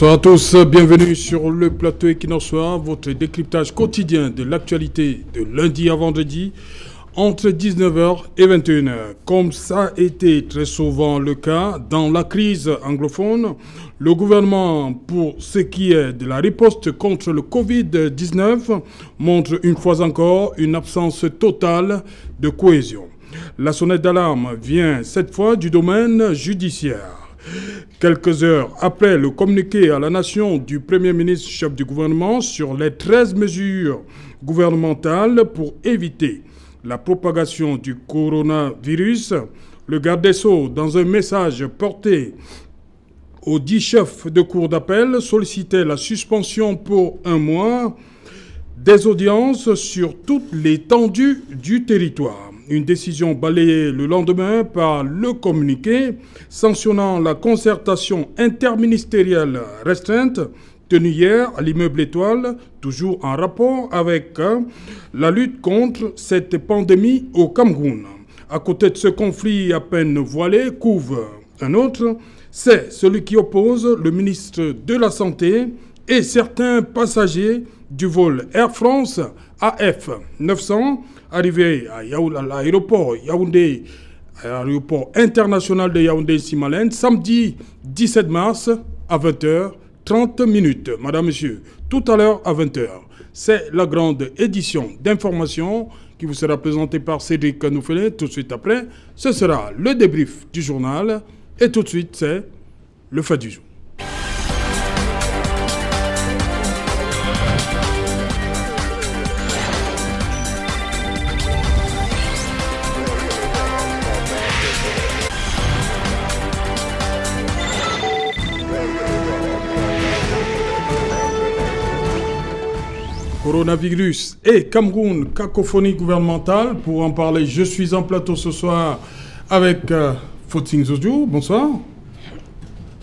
Bonsoir à tous, bienvenue sur le plateau Equinoxoir, votre décryptage quotidien de l'actualité de lundi à vendredi entre 19h et 21h. Comme ça a été très souvent le cas dans la crise anglophone, le gouvernement, pour ce qui est de la riposte contre le Covid-19, montre une fois encore une absence totale de cohésion. La sonnette d'alarme vient cette fois du domaine judiciaire. Quelques heures après le communiqué à la nation du Premier ministre chef du gouvernement sur les 13 mesures gouvernementales pour éviter la propagation du coronavirus, le garde des Sceaux, dans un message porté aux dix chefs de cour d'appel, sollicitait la suspension pour un mois des audiences sur toute l'étendue du territoire. Une décision balayée le lendemain par le communiqué sanctionnant la concertation interministérielle restreinte tenue hier à l'immeuble Étoile, toujours en rapport avec hein, la lutte contre cette pandémie au Cameroun. À côté de ce conflit à peine voilé, couvre un autre, c'est celui qui oppose le ministre de la Santé et certains passagers du vol Air France AF 900 arrivés à l'aéroport Yaoundé, l'aéroport international de Yaoundé-Simalène, samedi 17 mars à 20h 30 minutes. Madame, Monsieur, tout à l'heure à 20h. C'est la grande édition d'information qui vous sera présentée par Cédric Nouffelé tout de suite après. Ce sera le débrief du journal et tout de suite c'est le fait du jour. Coronavirus et Cameroun, cacophonie gouvernementale. Pour en parler, je suis en plateau ce soir avec euh, Footing Bonsoir.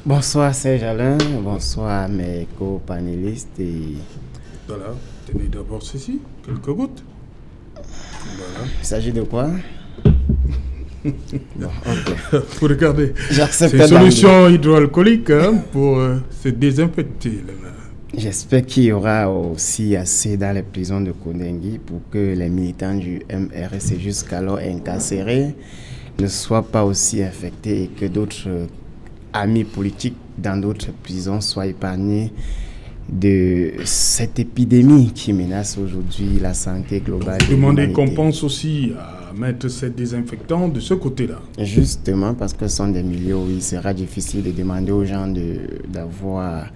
Bonsoir Serge Alain, bonsoir mes co-panélistes. Et... Voilà, tenez d'abord ceci, quelques gouttes. Voilà. Il s'agit de quoi? Bon, Pour regarder. C'est une solution hydroalcoolique hein, pour euh, se désinfecter. J'espère qu'il y aura aussi assez dans les prisons de Kondengui pour que les militants du MRC jusqu'alors incarcérés ne soient pas aussi infectés et que d'autres amis politiques dans d'autres prisons soient épargnés de cette épidémie qui menace aujourd'hui la santé globale. Vous demandez qu'on pense aussi à mettre ces désinfectants de ce côté-là. Justement, parce que ce sont des milieux où il sera difficile de demander aux gens d'avoir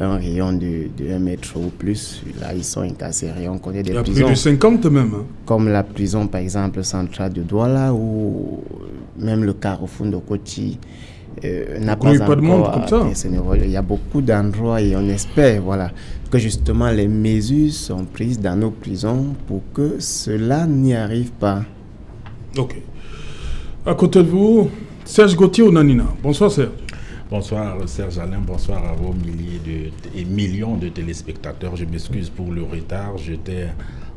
un rayon de, de 1 mètre ou plus. Là, ils sont incarcérés. On connaît des Il y prisons. plus de 50 même. Hein. Comme la prison, par exemple, centrale de Douala ou même le Carrefour de Koti. Euh, n'a pas, pas de monde comme ça. Il y a beaucoup d'endroits et on espère voilà, que justement les mesures sont prises dans nos prisons pour que cela n'y arrive pas. Ok. À côté de vous, Serge Gauthier ou Nanina? Bonsoir Serge. Bonsoir Serge Alain, bonsoir à vos milliers de, et millions de téléspectateurs. Je m'excuse pour le retard. J'étais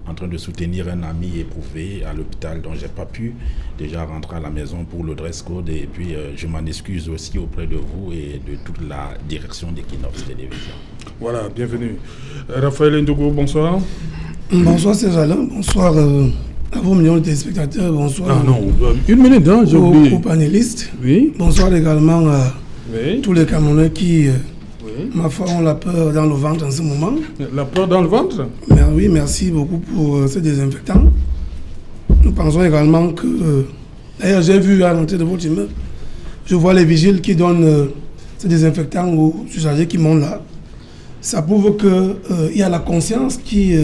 en train de soutenir un ami éprouvé à l'hôpital dont j'ai pas pu déjà rentrer à la maison pour le dress code et puis euh, je m'en excuse aussi auprès de vous et de toute la direction d'Equinox Télévision. Voilà, bienvenue. Raphaël Ndogo, bonsoir. Bonsoir Serge Alain, bonsoir euh, à vos millions de téléspectateurs, bonsoir. Ah non, une minute, hein, j'ai oublié. Aux panélistes. Oui. Bonsoir également à tous les Camerounais qui, euh, ma foi, ont la peur dans le ventre en ce moment. La peur dans le ventre Mais, Oui, merci beaucoup pour euh, ces désinfectants. Nous pensons également que. Euh, d'ailleurs, j'ai vu à l'entrée de votre immeuble, je vois les vigiles qui donnent ces désinfectants aux usagers qui montent là. Ça prouve qu'il y a la conscience qui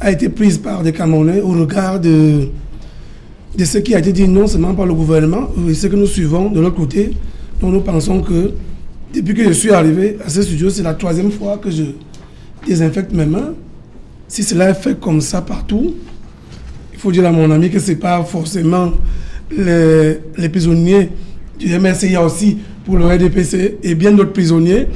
a été prise par des Camerounais au regard de, de ce qui a été dit non seulement par le gouvernement, mais ce que nous suivons de l'autre côté donc nous pensons que depuis que je suis arrivé à ce studio, c'est la troisième fois que je désinfecte mes mains. Si cela est fait comme ça partout, il faut dire à mon ami que ce n'est pas forcément les, prisonniers du MRC, il y a aussi pour le RDPC et bien d'autres prisonniers.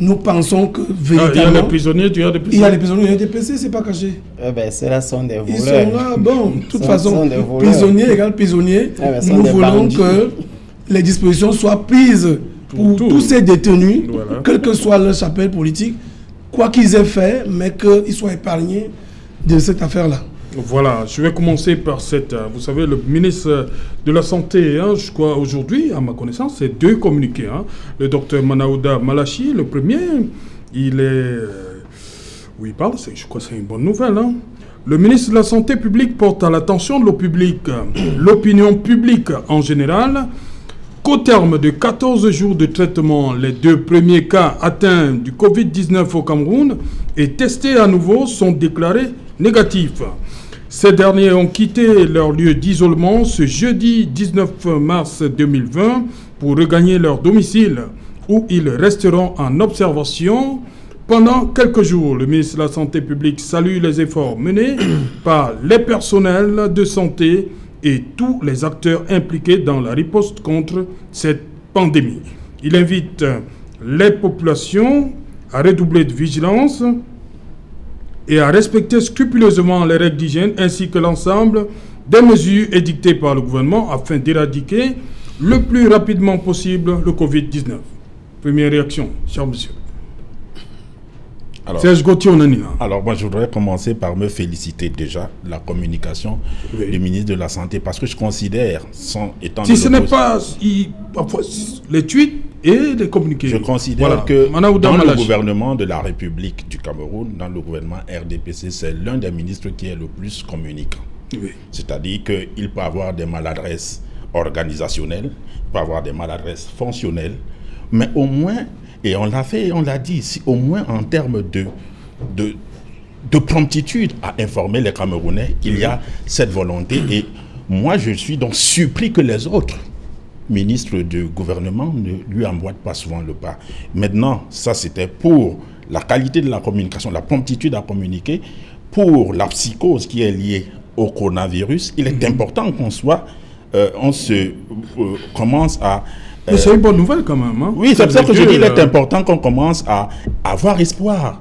Nous pensons que véritablement. Ah, il y a les prisonniers du RDPC Il y a les prisonniers du RDPC, c'est pas caché. Eh ben, ceux-là sont des voleurs. Ils sont là, bon, de toute façon, prisonniers égale prisonniers. Eh ben, nous voulons que les dispositions soient prises pour, tous ces détenus, quel que soit leur chapelle politique, quoi qu'ils aient fait, mais qu'ils soient épargnés de cette affaire-là. Voilà, je vais commencer par cette. Euh, vous savez, le ministre de la Santé, hein, je crois aujourd'hui, à ma connaissance, c'est deux communiqués. Hein. Le docteur Manaouda Malachi, le premier, il est. Euh, oui, il parle, je crois que c'est une bonne nouvelle. Hein. Le ministre de la Santé publique porte à l'attention de l'opinion publique en général, qu'au terme de 14 jours de traitement, les deux premiers cas atteints du Covid-19 au Cameroun et testés à nouveau sont déclarés négatifs. Ces derniers ont quitté leur lieu d'isolement ce jeudi 19 mars 2020 pour regagner leur domicile où ils resteront en observation pendant quelques jours. Le ministre de la Santé publique salue les efforts menés par les personnels de santé et tous les acteurs impliqués dans la riposte contre cette pandémie. Il invite les populations à redoubler de vigilance et à respecter scrupuleusement les règles d'hygiène ainsi que l'ensemble des mesures édictées par le gouvernement afin d'éradiquer le plus rapidement possible le Covid-19. Première réaction, cher monsieur. Alors, alors, moi, je voudrais commencer par me féliciter déjà de la communication du ministre de la Santé parce que je considère, sans étant. Si ce n'est pas les tweets et les communiqués. Je considère que dans le gouvernement de la République du Cameroun, dans le gouvernement RDPC, c'est l'un des ministres qui est le plus communicant. C'est-à-dire qu'il peut avoir des maladresses organisationnelles, il peut avoir des maladresses fonctionnelles, mais au moins et on l'a fait, on l'a dit ici, au moins en termes de, de, de promptitude à informer les Camerounais, il y a cette volonté. Et moi, je suis donc surpris que les autres ministres du gouvernement ne lui emboîtent pas souvent le pas. Maintenant, ça c'était pour la qualité de la communication, la promptitude à communiquer, pour la psychose qui est liée au coronavirus, il est mhm. important qu'on soit, euh, on se euh, commence à mais c'est une bonne nouvelle quand même. Hein. Oui, c'est pour ça que je dis qu'il est important qu'on commence à avoir espoir.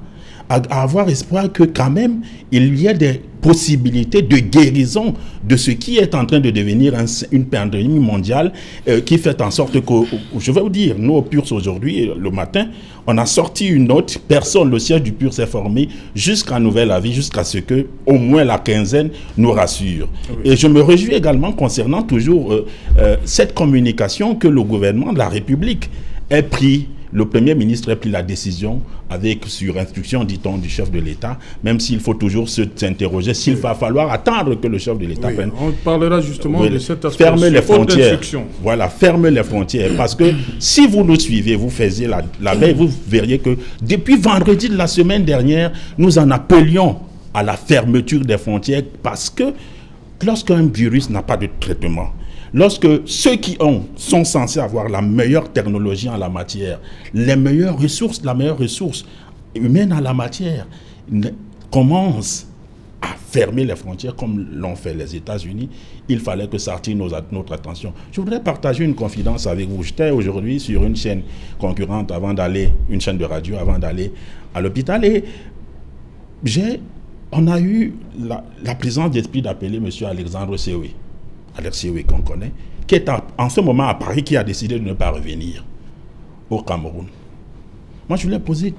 À, avoir espoir que quand même, il y ait des possibilités de guérison de ce qui est en train de devenir une pandémie mondiale euh, qui fait en sorte que, je vais vous dire, nous au PURS aujourd'hui, le matin, on a sorti une note, personne, le siège du PUR s'est formé jusqu'à nouvel avis, jusqu'à ce que au moins la quinzaine nous rassure. Et je me réjouis également concernant toujours euh, euh, cette communication que le gouvernement de la République ait pris le Premier ministre a pris la décision avec, sur instruction, dit-on, du chef de l'État, même s'il faut toujours s'interroger s'il va falloir attendre que le chef de l'État prenne. On parlera justement de cette aspect. Fermer les frontières. Voilà, fermer les frontières. Parce que si vous nous suivez, vous faisiez la, la veille, vous verriez que depuis vendredi de la semaine dernière, nous en appelions à la fermeture des frontières parce que lorsqu'un virus n'a pas de traitement, Lorsque ceux qui ont sont censés avoir la meilleure technologie en la matière, les meilleures ressources, la meilleure ressource humaine en la matière, commencent à fermer les frontières comme l'ont fait les États-Unis, il fallait que ça attire notre attention. Je voudrais partager une confidence avec vous. J'étais aujourd'hui sur une chaîne concurrente avant d'aller, une chaîne de radio avant d'aller à l'hôpital et j'ai, on a eu la, présence d'esprit d'appeler M. Alexandre Sewe oui qu'on connaît, qui est en, ce moment à Paris, qui a décidé de ne pas revenir au Cameroun. Moi, je lui ai posé,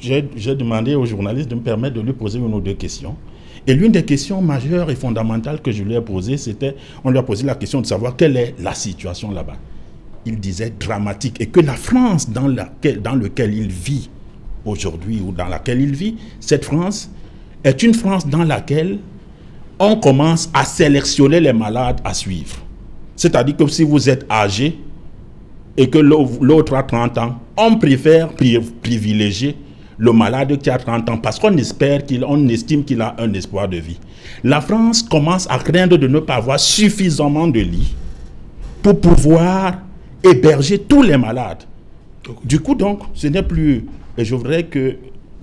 j'ai demandé aux journalistes de me permettre de lui poser une ou deux questions. Et l'une des questions majeures et fondamentales que je lui ai posées, c'était, on lui a posé la question de savoir quelle est la situation là-bas. Il disait dramatique et que la France dans, laquelle, dans laquelle il vit aujourd'hui ou dans laquelle il vit, cette France est une France dans laquelle on commence à sélectionner les malades à suivre. C'est-à-dire que si vous êtes âgé et que l'autre a 30 ans, on préfère privilégier le malade qui a 30 ans parce qu'on espère qu'il, on estime qu'il a un espoir de vie. La France commence à craindre de ne pas avoir suffisamment de lits pour pouvoir héberger tous les malades. Du coup, donc, ce n'est plus. Et je voudrais que,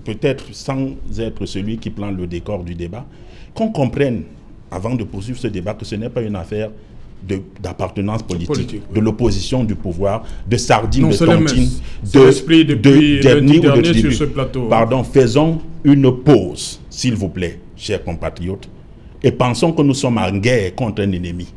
peut-être sans être celui qui plante le décor du débat, qu'on comprenne, avant de poursuivre ce débat, que ce n'est pas une affaire d'appartenance politique, de l'opposition du pouvoir, de sardines, de tontines, de, de, dernier sur ce plateau. Pardon, faisons une pause, s'il vous plaît, chers compatriotes, et pensons que nous sommes en guerre contre un ennemi.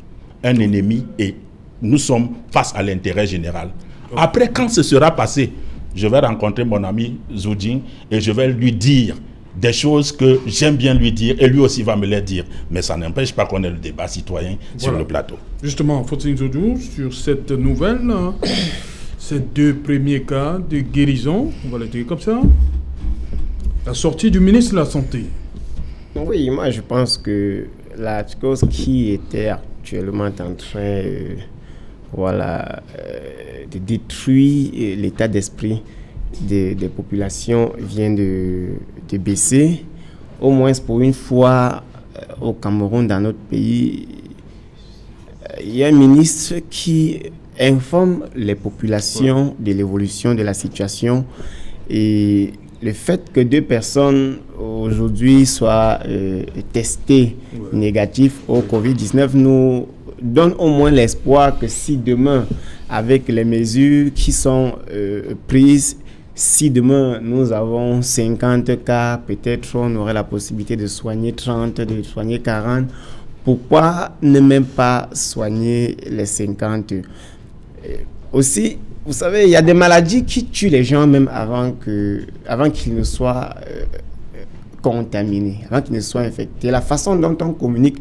Un ennemi et nous sommes face à l'intérêt général. Après, quand ce sera passé, je vais rencontrer mon ami Zoudjing et je vais lui dire des choses que j'aime bien lui dire et lui aussi va me les dire. Mais ça n'empêche pas qu'on ait le débat citoyen sur le plateau. Justement, Zoudou, sur cette nouvelle, hein, ces deux premiers cas de guérison, on va le dire comme ça, la sortie du ministre de la Santé. Oui, moi je pense que la chose qui était actuellement en train euh, voilà, euh, de détruire l'état d'esprit des, populations vient de, baisser. Au moins pour une fois euh, au Cameroun, dans notre pays, il y a un ministre qui informe les populations de l'évolution de la situation et le fait que deux personnes aujourd'hui soient euh, testées négatives au Covid-19 nous donne au moins l'espoir que si demain, avec les mesures qui sont euh, prises, si demain nous avons 50 cas, peut-être on aurait la possibilité de soigner 30, de soigner 40. Pourquoi ne même pas soigner les 50 euh, Aussi, vous savez, il y a des maladies qui tuent les gens même avant qu'ils avant ne soient euh, contaminés, avant qu'ils ne soient infectés. La façon dont on communique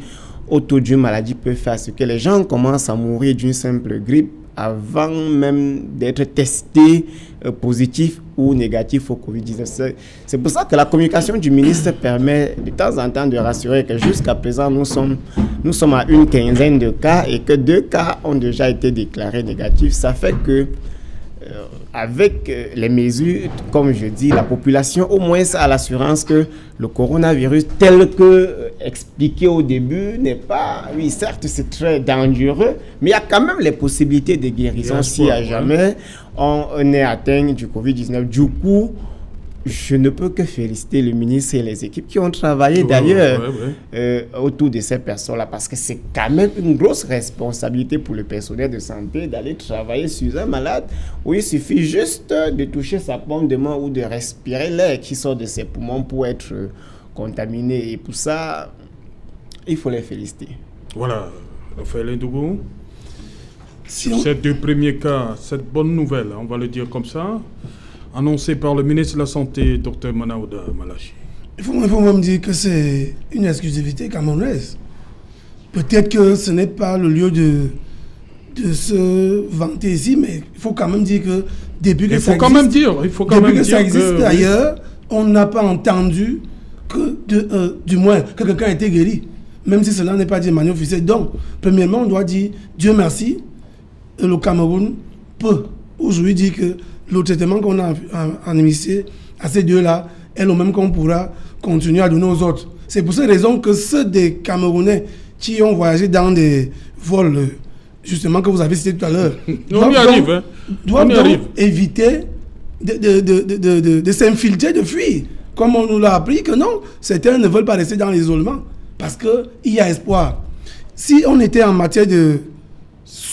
autour d'une maladie peut faire ce que les gens commencent à mourir d'une simple grippe avant même d'être testés euh, positifs ou négatifs au Covid-19. C'est pour ça que la communication du ministre permet de temps en temps de rassurer que jusqu'à présent, nous sommes, nous sommes à une quinzaine de cas et que deux cas ont déjà été déclarés négatifs. Ça fait que avec euh, les mesures, comme je dis, la population au moins a l'assurance que le coronavirus tel que euh, expliqué au début n'est pas, oui certes c'est très dangereux, mais il y a quand même les possibilités de guérison si à jamais on est atteint du Covid-19. Du coup, je ne peux que féliciter le ministre et les équipes qui ont travaillé d'ailleurs euh, autour de ces personnes-là parce que c'est quand même une grosse responsabilité pour le personnel de santé d'aller travailler sur un malade où il suffit juste de toucher sa pomme de main ou de respirer l'air qui sort de ses poumons pour être contaminé. Et pour ça, il faut les féliciter. Voilà, Raphaël Ndougou. Sur ces deux premiers cas, cette bonne nouvelle, on va le dire comme ça, annoncé par le ministre de la Santé, Dr Manaouda Malachi. Il faut, il faut même dire que c'est une exclusivité camerounaise. Peut-être que ce n'est pas le lieu de, de se vanter ici, mais il faut quand même dire que depuis que il faut quand même dire, il faut quand même que ça existe ailleurs, on n'a pas entendu que, de, euh, du moins, que quelqu'un a été guéri, même si cela n'est pas dit de manière officielle. Donc, premièrement, on doit dire Dieu merci, le Cameroun peut aujourd'hui dire que le traitement qu'on a en, émission à ces deux-là est le même qu'on pourra continuer à donner aux autres. C'est pour cette raison que ceux des Camerounais qui ont voyagé dans des vols, justement, que vous avez cité tout à l'heure, doivent, arrive, hein. doivent éviter de, de, de, de s'infiltrer, de fuir. Comme on nous l'a appris que non, certains ne veulent pas rester dans l'isolement parce qu'il y a espoir. Si on était en matière de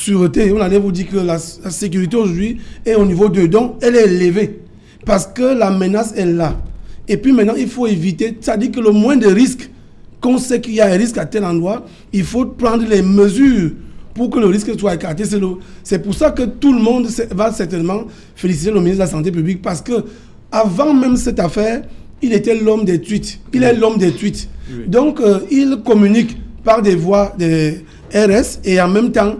sûreté, on allait vous dire que la, sécurité aujourd'hui est au niveau de donc elle est élevée. Parce que la menace est là. Et puis maintenant, il faut éviter, c'est-à-dire que le moins de risques, qu'on sait qu'il y a un risque à tel endroit, il faut prendre les mesures pour que le risque soit écarté. C'est pour ça que tout le monde va certainement féliciter le ministre de la Santé publique parce que avant même cette affaire, il était l'homme des tweets. Il est l'homme des tweets. Donc, euh, il communique par des voix des RS et en même temps,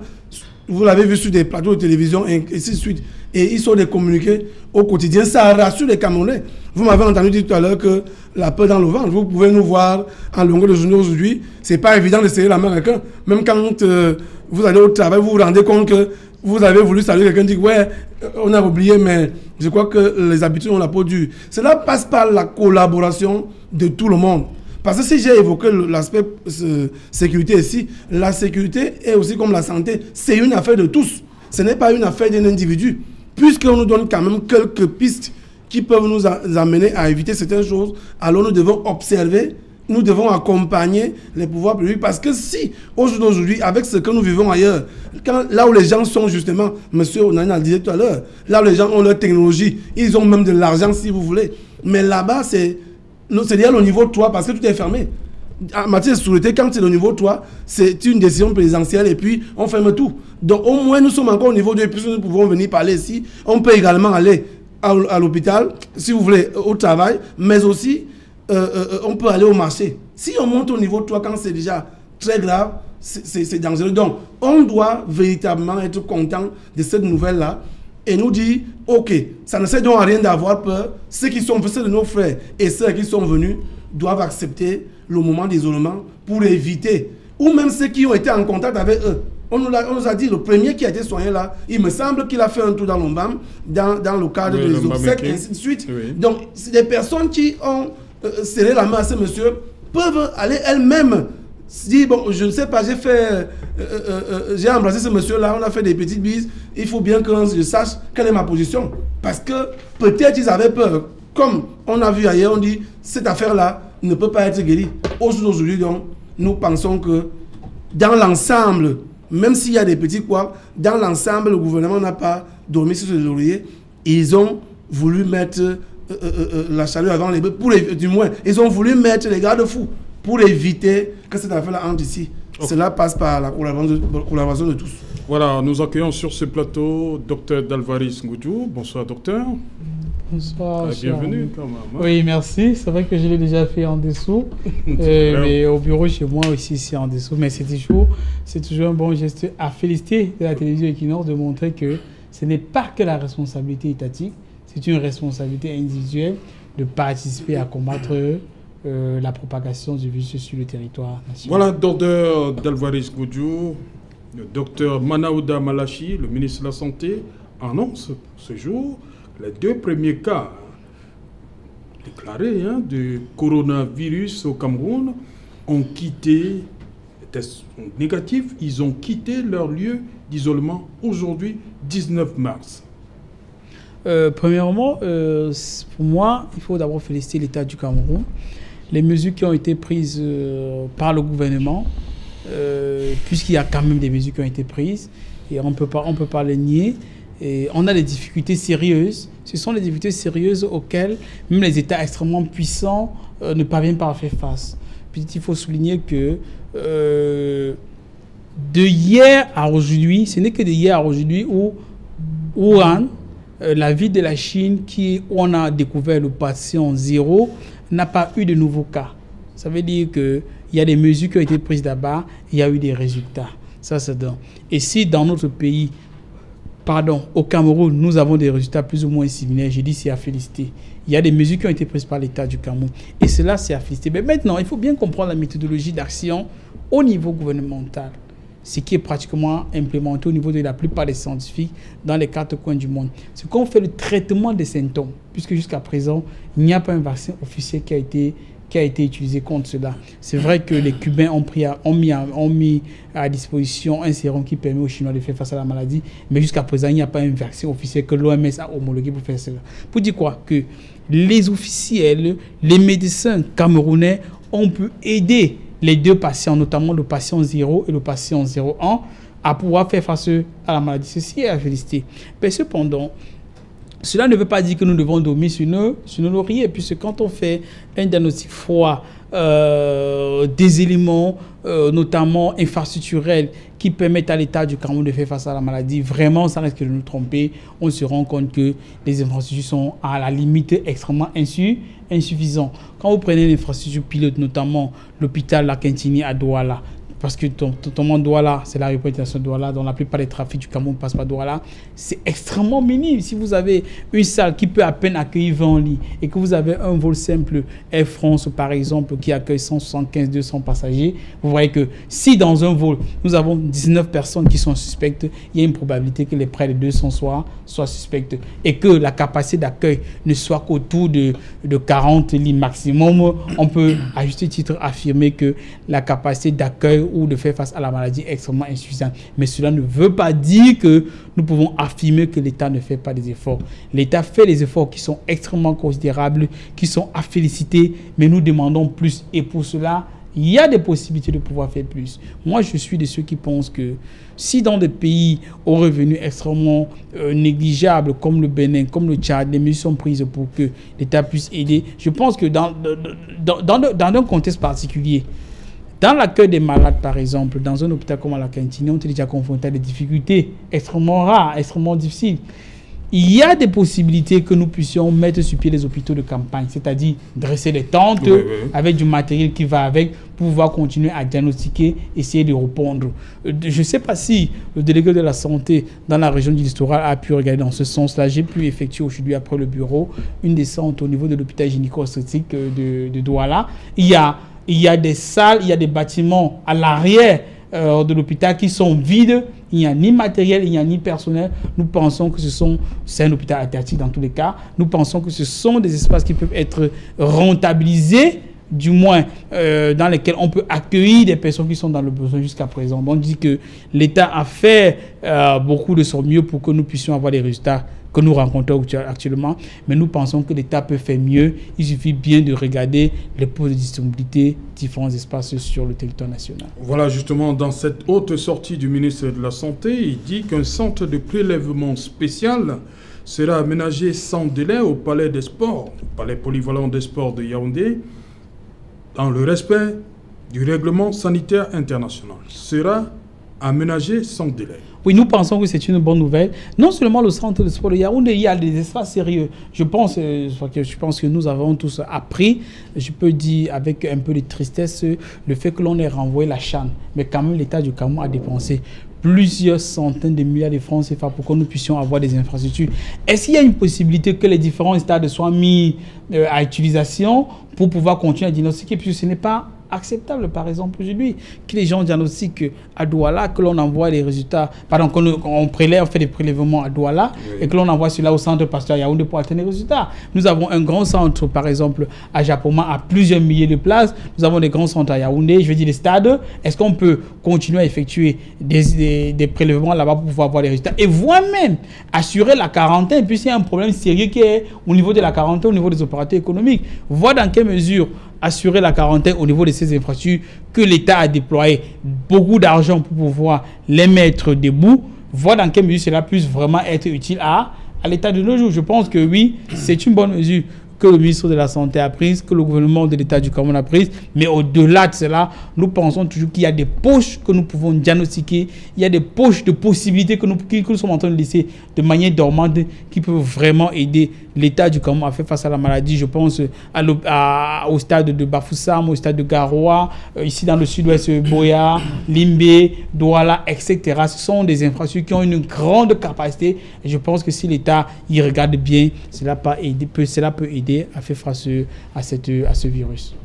vous l'avez vu sur des plateaux de télévision et ainsi de suite. Et ils sont des communiqués au quotidien. Ça rassure les Camerounais. Vous m'avez entendu dire tout à l'heure que la peur dans le ventre, vous pouvez nous voir en longueur de journée aujourd'hui. C'est pas évident de serrer la main à quelqu'un. Même quand euh, vous allez au travail, vous vous rendez compte que vous avez voulu saluer quelqu'un, dit ouais, on a oublié, mais je crois que les habitudes ont la peau dure. Cela passe par la collaboration de tout le monde. Parce que si j'ai évoqué l'aspect sécurité ici, la sécurité est aussi comme la santé, c'est une affaire de tous. Ce n'est pas une affaire d'un individu. Puisqu'on nous donne quand même quelques pistes qui peuvent nous amener à éviter certaines choses, alors nous devons observer, nous devons accompagner les pouvoirs publics. Parce que si, aujourd'hui, avec ce que nous vivons ailleurs, là où les gens sont justement, monsieur Onana le disait tout à l'heure, là où les gens ont leur technologie, ils ont même de l'argent si vous voulez. Mais là-bas, c'est c'est-à-dire au niveau 3 parce que tout est fermé. en matière de sécurité, quand c'est au niveau 3, c'est une décision présidentielle et puis on ferme tout. Donc au moins nous sommes encore au niveau 2 et puis nous pouvons venir parler ici. On peut également aller à, l'hôpital, si vous voulez, au travail, mais aussi euh, euh, on peut aller au marché. Si on monte au niveau 3 quand c'est déjà très grave, c'est dangereux. Donc on doit véritablement être content de cette nouvelle-là et nous dire, ok, ça ne sert donc à rien d'avoir peur. Ceux qui sont, ceux de nos frères et ceux qui sont venus doivent accepter le moment d'isolement pour éviter, ou même ceux qui ont été en contact avec eux. On nous, a, on nous a dit, le premier qui a été soigné là, il me semble qu'il a fait un tour dans l'OMBAM, dans, dans le cadre des obsèques, et ainsi de suite. Donc, des personnes qui ont euh, serré la main à ce monsieur peuvent aller elles-mêmes je ne sais pas, j'ai fait, euh, euh, j'ai embrassé ce monsieur-là, on a fait des petites bises, il faut bien que je sache quelle est ma position. Parce que peut-être ils avaient peur. Comme on a vu ailleurs, on dit, cette affaire-là, ne peut pas être guéri. Aujourd'hui, donc, nous pensons que dans l'ensemble, même s'il y a des petits quoi, dans l'ensemble, le gouvernement n'a pas dormi sur ce laurier. Ils ont voulu mettre euh, euh, euh, la chaleur avant les bœufs, du moins, ils ont voulu mettre les garde-fous pour éviter que cette affaire-là entre ici. Cela passe par la collaboration de, tous. Voilà, nous accueillons sur ce plateau Dr Dalvaris Ngoudjou. Bonsoir, docteur. Bonsoir. Ah, bienvenue quand même. Hein. Oui, merci. C'est vrai que je l'ai déjà fait en dessous. euh, mais au bureau chez moi aussi, c'est en dessous. Mais c'est toujours, toujours un bon geste à féliciter de la télévision Equinox de montrer que ce n'est pas que la responsabilité étatique, c'est une responsabilité individuelle de participer à combattre euh, la propagation du virus sur le territoire national. Voilà, docteur Dalvaris Goudjou, le docteur Manaouda Malachi, le ministre de la Santé, annonce ce jour les deux premiers cas déclarés hein, de coronavirus au Cameroun ont quitté, tests négatifs, ils ont quitté leur lieu d'isolement aujourd'hui, 19 mars. Euh, premièrement, euh, pour moi, il faut d'abord féliciter l'État du Cameroun. Les mesures qui ont été prises euh, par le gouvernement, puisqu'il y a quand même des mesures qui ont été prises, et on ne peut pas les nier, et on a des difficultés sérieuses. Ce sont les difficultés sérieuses auxquelles même les États extrêmement puissants euh, ne parviennent pas à faire face. Il faut souligner que euh, de hier à aujourd'hui, ce n'est que de hier à aujourd'hui où Wuhan, euh, la ville de la Chine, qui, où on a découvert le patient zéro, n'a pas eu de nouveaux cas. Ça veut dire qu'il y a des mesures qui ont été prises là-bas, il y a eu des résultats. Ça, c'est Et si dans notre pays, pardon, au Cameroun, nous avons des résultats plus ou moins similaires. J'ai dit c'est à féliciter. Il y a des mesures qui ont été prises par l'État du Cameroun. Et cela, c'est à féliciter. Mais maintenant, il faut bien comprendre la méthodologie d'action au niveau gouvernemental. Ce qui est pratiquement implémenté au niveau de la plupart des scientifiques dans les quatre coins du monde. C'est qu'on fait le traitement des symptômes. Puisque jusqu'à présent, il n'y a pas un vaccin officiel qui a été qui a été utilisé contre cela. C'est vrai que les Cubains ont, pris ont, mis ont mis à disposition un sérum qui permet aux Chinois de faire face à la maladie, mais jusqu'à présent, il n'y a pas un vaccin officiel que l'OMS a homologué pour faire cela. Pour dire quoi? Que les officiels, les médecins camerounais ont pu aider les deux patients, notamment le patient 0 et le patient 01, à pouvoir faire face à la maladie. Ceci est à féliciter. Mais cependant, cela ne veut pas dire que nous devons dormir sur nos, sur lauriers, puisque quand on fait un diagnostic froid euh, des éléments, euh, notamment infrastructurels, qui permettent à l'État du Cameroun de faire face à la maladie, vraiment, ça risque de nous tromper. On se rend compte que les infrastructures sont à la limite extrêmement insuffisantes. Quand vous prenez l'infrastructure pilote, notamment l'hôpital La Quintini à Douala, parce que ton, ton, ton Douala, c'est la réputation de Douala, dont la plupart des trafics du Cameroun passent par Douala, c'est extrêmement minime. Si vous avez une salle qui peut à peine accueillir 20 lits et que vous avez un vol simple Air France, par exemple, qui accueille 175-200 passagers, vous voyez que si dans un vol, nous avons 19 personnes qui sont suspectes, il y a une probabilité que les près de 200 soient, soient suspectes et que la capacité d'accueil ne soit qu'autour de, de 40 lits maximum. On peut, à juste titre, affirmer que la capacité d'accueil ou de faire face à la maladie extrêmement insuffisante. Mais cela ne veut pas dire que nous pouvons affirmer que l'État ne fait pas des efforts. L'État fait des efforts qui sont extrêmement considérables, qui sont à féliciter, mais nous demandons plus. Et pour cela, Il y a des possibilités de pouvoir faire plus. Moi, je suis de ceux qui pensent que si dans des pays aux revenus extrêmement euh, négligeables, comme le Bénin, comme le Tchad, les mesures sont prises pour que l'État puisse aider, je pense que dans, dans, dans, dans un contexte particulier, dans l'accueil des malades, par exemple, dans un hôpital comme à la Cantine, on est déjà confronté à des difficultés extrêmement rares, extrêmement difficiles il y a des possibilités que nous puissions mettre sur pied les hôpitaux de campagne, c'est-à-dire dresser des tentes avec du matériel qui va avec pour pouvoir continuer à diagnostiquer, essayer de répondre. Euh, je ne sais pas si le délégué de la santé dans la région du littoral a pu regarder dans ce sens-là. J'ai pu effectuer aujourd'hui, après le bureau, une descente au niveau de l'hôpital gynéco-obstétrique de, de Douala. Il y, a, il y a des salles, il y a des bâtiments à l'arrière euh, de l'hôpital qui sont vides il n'y a ni matériel, il n'y a ni personnel. Nous pensons que ce sont, c'est un hôpital interdit dans tous les cas. Nous pensons que ce sont des espaces qui peuvent être rentabilisés du moins euh, dans lesquels on peut accueillir des personnes qui sont dans le besoin jusqu'à présent. On dit que l'État a fait euh, beaucoup de son mieux pour que nous puissions avoir des résultats que nous rencontrons actuellement, mais nous pensons que l'État peut faire mieux. Il suffit bien de regarder les postes de disponibilité, différents espaces sur le territoire national. Voilà, justement, dans cette haute sortie du ministre de la Santé, il dit qu'un centre de prélèvement spécial sera aménagé sans délai au Palais des Sports, Palais polyvalent des Sports de Yaoundé, dans le respect du règlement sanitaire international. Sera aménagé sans délai. Oui, nous pensons que c'est une bonne nouvelle. Non seulement le centre de sport de Yaoundé, il y a des espaces sérieux. Je pense, euh, je pense que nous avons tous appris, je peux dire avec un peu de tristesse, le fait que l'on ait renvoyé la chaîne. Mais quand même, l'État du Cameroun a dépensé plusieurs centaines de milliards de francs CFA pour que nous puissions avoir des infrastructures. Est-ce qu'il y a une possibilité que les différents stades soient mis euh, à utilisation pour pouvoir continuer à diagnostiquer, puisque ce n'est pas acceptable, par exemple, aujourd'hui, que les gens diagnostiquent à Douala, que l'on envoie les résultats, pardon, qu'on on prélève, on fait des prélèvements à Douala, et que l'on envoie cela au centre pasteur Yaoundé pour atteindre les résultats. Nous avons un grand centre, par exemple, à Japoma, à plusieurs milliers de places. Nous avons des grands centres à Yaoundé, je veux dire des stades. Est-ce qu'on peut continuer à effectuer des, des, prélèvements là-bas pour pouvoir avoir les résultats? Et voire même assurer la quarantaine, puisqu'il y a un problème sérieux qui est au niveau de la quarantaine, au niveau des opérateurs économiques. Voir dans quelle mesure assurer la quarantaine au niveau de ces infrastructures que l'État a déployé beaucoup d'argent pour pouvoir les mettre debout, voir dans quelle mesure cela puisse vraiment être utile à, à l'État de nos jours. Je pense que oui, c'est une bonne mesure que le ministre de la Santé a prise, que le gouvernement de l'État du Cameroun a prise. Mais au-delà de cela, nous pensons toujours qu'il y a des poches que nous pouvons diagnostiquer, il y a des poches de possibilités que nous, nous sommes en train de laisser de manière dormante qui peuvent vraiment aider l'État du Cameroun à faire face à la maladie. Je pense au stade de Bafoussam, au stade de Garoua, euh, ici dans le sud-ouest, Boya, Limbe, Douala, etc. Ce sont des infrastructures qui ont une grande capacité. Je pense que si l'État y regarde bien, cela peut aider à faire face à, cette, à ce virus.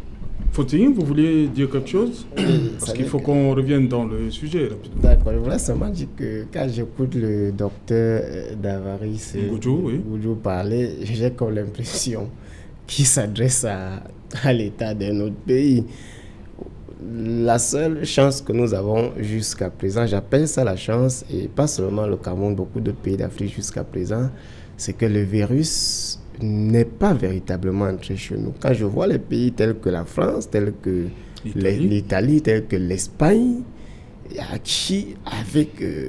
Fautine, vous vouliez dire quelque chose? Parce qu'il faut qu'on revienne dans le sujet. D'accord, je voulais seulement dire que quand j'écoute le docteur euh, Davaris euh, Goudjou, parler, j'ai comme l'impression qu'il s'adresse à, à l'État de notre pays. La seule chance que nous avons jusqu'à présent, j'appelle ça la chance, et pas seulement le Cameroun, beaucoup d'autres pays d'Afrique jusqu'à présent, c'est que le virus n'est pas véritablement entré chez nous. Quand je vois les pays tels que la France, tels que l'Italie, tels que l'Espagne, qui, avec euh,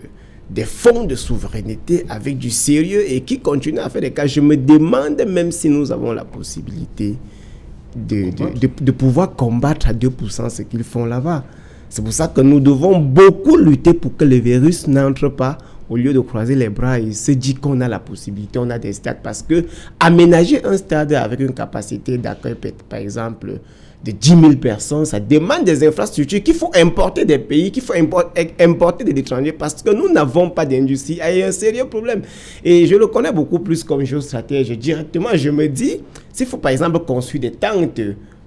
des fonds de souveraineté, avec du sérieux et qui continuent à faire des cas, je me demande même si nous avons la possibilité de, de, de pouvoir combattre à 2% ce qu'ils font là-bas. C'est pour ça que nous devons beaucoup lutter pour que le virus n'entre pas au lieu de croiser les bras, il se dit qu'on a la possibilité, on a des stades. Parce que aménager un stade avec une capacité d'accueil, par exemple, de 10 000 personnes, ça demande des infrastructures qu'il faut importer des pays, qu'il faut importer des étrangers parce que nous n'avons pas d'industrie. Il y a un sérieux problème. Et je le connais beaucoup plus comme géostratège. Directement, je me dis, s'il faut par exemple construire des tentes,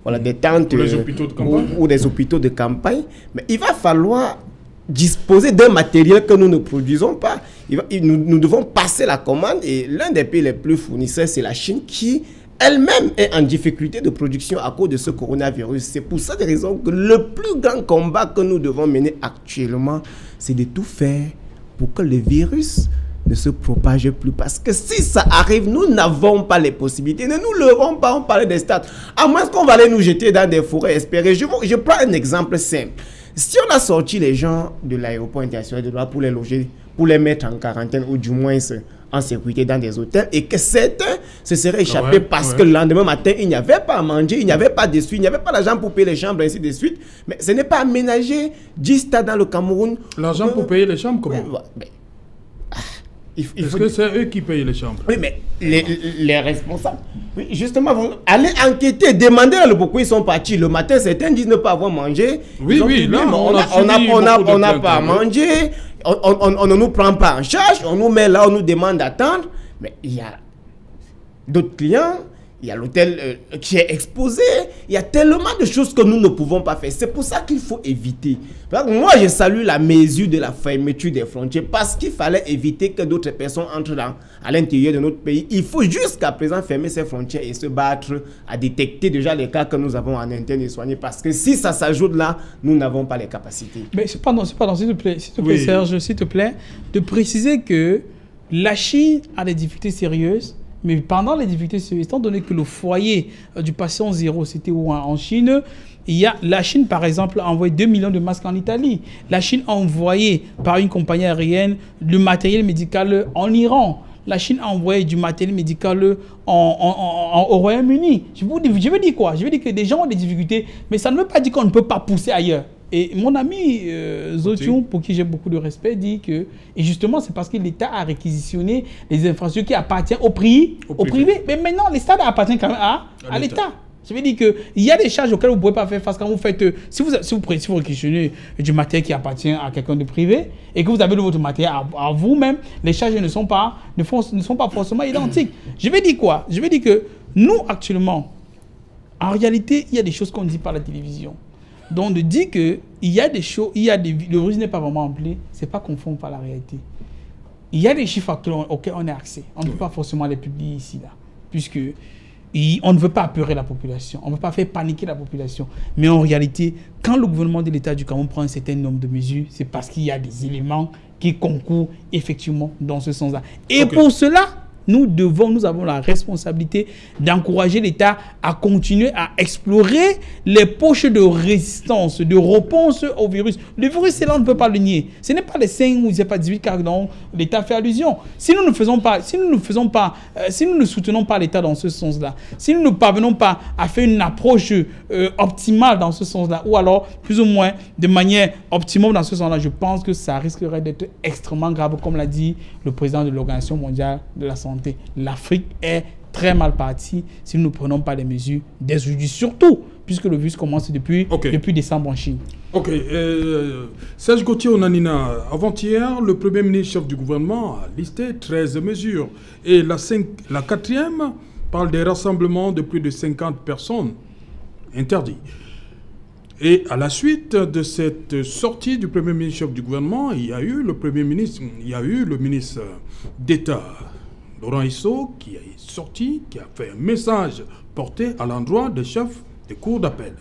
voilà, des tentes ou, des hôpitaux de campagne, mais il va falloir disposer d'un matériel que nous ne produisons pas. nous, devons passer la commande et l'un des pays les plus fournisseurs, c'est la Chine qui elle-même est en difficulté de production à cause de ce coronavirus. C'est pour cette raison que le plus grand combat que nous devons mener actuellement, c'est de tout faire pour que le virus ne se propage plus. Parce que si ça arrive, nous n'avons pas les possibilités. Ne nous leurrons pas, on parlait des stades. À moins qu'on va aller nous jeter dans des forêts espérées. Je, je prends un exemple simple. Si on a sorti les gens de l'aéroport international de Douala pour les loger, pour les mettre en quarantaine ou du moins en sécurité dans des hôtels et que certains se seraient échappés parce que le lendemain matin, il n'y avait pas à manger, il n'y avait pas de suite, il n'y avait pas l'argent pour payer les chambres, ainsi de suite. Mais ce n'est pas aménagé 10 stades dans le Cameroun. L'argent pour payer les chambres, comment est-ce que c'est eux qui payent les chambres? Oui, mais les, responsables, oui, justement, vont aller enquêter, demander pourquoi ils sont partis. Le matin, certains disent ne pas avoir mangé. Oui, oui, là, on n'a on a, pas à manger, on ne nous prend pas en charge, on nous met là, on nous demande d'attendre. Mais il y a d'autres clients il y a l'hôtel euh, qui est exposé, il y a tellement de choses que nous ne pouvons pas faire. C'est pour ça qu'il faut éviter. Moi, je salue la mesure de la fermeture des frontières parce qu'il fallait éviter que d'autres personnes entrent dans, à l'intérieur de notre pays. Il faut jusqu'à présent fermer ces frontières et se battre à détecter déjà les cas que nous avons en interne et soigner. Parce que si ça s'ajoute là, nous n'avons pas les capacités. Mais c'est pardon, s'il te plaît, s'il te plaît Serge, s'il te plaît, de préciser que la Chine a des difficultés sérieuses mais pendant les difficultés, étant donné que le foyer euh, du patient zéro, c'était en Chine, il y a, la Chine, par exemple, a envoyé 2 millions de masques en Italie. La Chine a envoyé par une compagnie aérienne le matériel médical en Iran. La Chine a envoyé du matériel médical en, au Royaume-Uni. Je, je veux dire quoi? Je veux dire que des gens ont des difficultés, mais ça ne veut pas dire qu'on ne peut pas pousser ailleurs. Et mon ami euh, pour qui j'ai beaucoup de respect, dit que, et justement, c'est parce que l'État a réquisitionné les infrastructures qui appartiennent au, prix, au, privé. Mais maintenant, les stades appartiennent quand même à, à l'État. Je veux dire qu'il y a des charges auxquelles vous ne pouvez pas faire face quand vous faites. Euh, si vous, si vous, si vous réquisitionnez du matériel qui appartient à quelqu'un de privé et que vous avez de votre matériel à, vous-même, les charges ne sont, pas, ne, font, ne sont pas forcément identiques. Je vais dire quoi? Je vais dire que nous, actuellement, en réalité, il y a des choses qu'on dit par la télévision. Donc, de dire qu'il y a des choses, il y a des, le virus n'est pas vraiment rempli, ce n'est pas conforme par la réalité. Il y a des chiffres auxquels on a accès. On ne peut pas forcément les publier ici, là. Puisque on ne veut pas apeurer la population, on ne veut pas faire paniquer la population. Mais en réalité, quand le gouvernement de l'État du Cameroun prend un certain nombre de mesures, c'est parce qu'il y a des éléments qui concourent effectivement dans ce sens-là. Et pour cela, nous devons, nous avons la responsabilité d'encourager l'État à continuer à explorer les poches de résistance, de réponse au virus. Le virus, c'est là, on ne peut pas le nier. Ce n'est pas les 5 ou pas 18 cas dont l'État fait allusion. Si nous ne faisons pas, si nous ne faisons pas, euh, si nous ne soutenons pas l'État dans ce sens-là, si nous ne parvenons pas à faire une approche euh, optimale dans ce sens-là, ou alors plus ou moins de manière optimale dans ce sens-là, je pense que ça risquerait d'être extrêmement grave, comme l'a dit le président de l'Organisation mondiale de la santé L'Afrique est très mal partie si nous ne prenons pas les mesures des aujourd'hui, surtout puisque le virus commence depuis, depuis décembre en Chine. Ok. Euh, Serge Gauthier Onanina, avant-hier, le Premier ministre chef du gouvernement a listé 13 mesures. Et la, la quatrième parle des rassemblements de plus de 50 personnes interdits. Et à la suite de cette sortie du Premier ministre chef du gouvernement, il y a eu le Premier ministre, il y a eu le ministre d'État Laurent Issot qui est sorti, qui a fait un message porté à l'endroit des chefs des cours d'appel,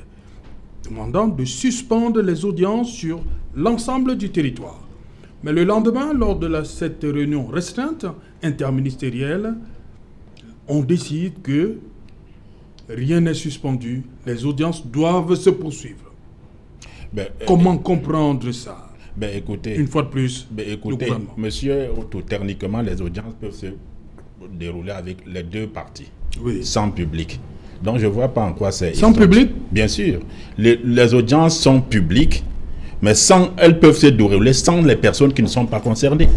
demandant de suspendre les audiences sur l'ensemble du territoire. Mais le lendemain, lors de cette réunion restreinte interministérielle, on décide que rien n'est suspendu, les audiences doivent se poursuivre. Ben, euh, Comment comprendre ça? ben, écoutez, Une fois de plus, ben, écoutez, monsieur, techniquement, les audiences peuvent se déroulé avec les deux parties, sans public. Donc je ne vois pas en quoi c'est... Sans public Bien sûr. Les, les, audiences sont publiques, mais sans, elles peuvent se dérouler sans les personnes qui ne sont pas concernées.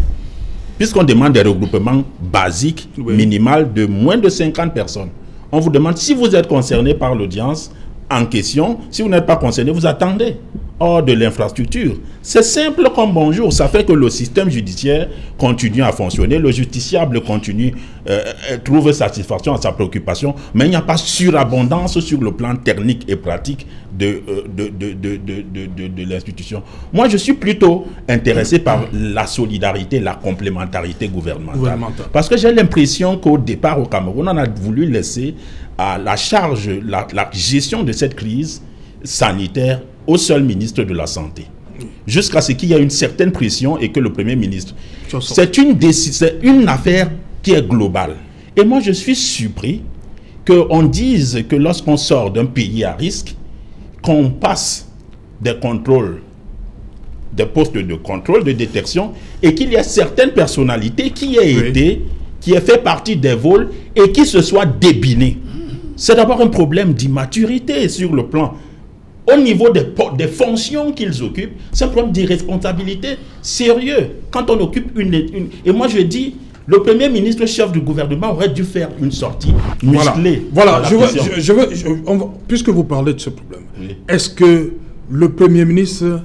Puisqu'on demande des regroupements basiques, minimal, de moins de 50 personnes. On vous demande si vous êtes concerné par l'audience en question. Si vous n'êtes pas concerné, vous attendez hors de l'infrastructure. C'est simple comme bonjour. Ça fait que le système judiciaire continue à fonctionner, le justiciable continue, euh, euh, trouve satisfaction à sa préoccupation, mais il n'y a pas surabondance sur le plan technique et pratique de, euh, de, de, de, de l'institution. Moi, je suis plutôt intéressé par la solidarité, la complémentarité gouvernementale. Parce que j'ai l'impression qu'au départ au Cameroun, on a voulu laisser à la charge, la, la gestion de cette crise sanitaire au seul ministre de la Santé. jusqu'à ce qu'il y ait une certaine pression et que le Premier ministre... C'est une, une affaire qui est globale. Et moi, je suis surpris qu'on dise que lorsqu'on sort d'un pays à risque, qu'on passe des contrôles, des postes de contrôle, de détection, et qu'il y a certaines personnalités qui aient Oui. été, qui aient fait partie des vols et qui se soient débinées. C'est d'abord un problème d'immaturité sur le plan. Au niveau des, des fonctions qu'ils occupent, c'est un problème d'irresponsabilité sérieux. Quand on occupe une, une- Et moi, je dis, le Premier ministre, chef du gouvernement, aurait dû faire une sortie Voilà, musclée. je veux, question. je, je veux- je- on va- puisque vous parlez de ce problème, Oui. est-ce que le Premier ministre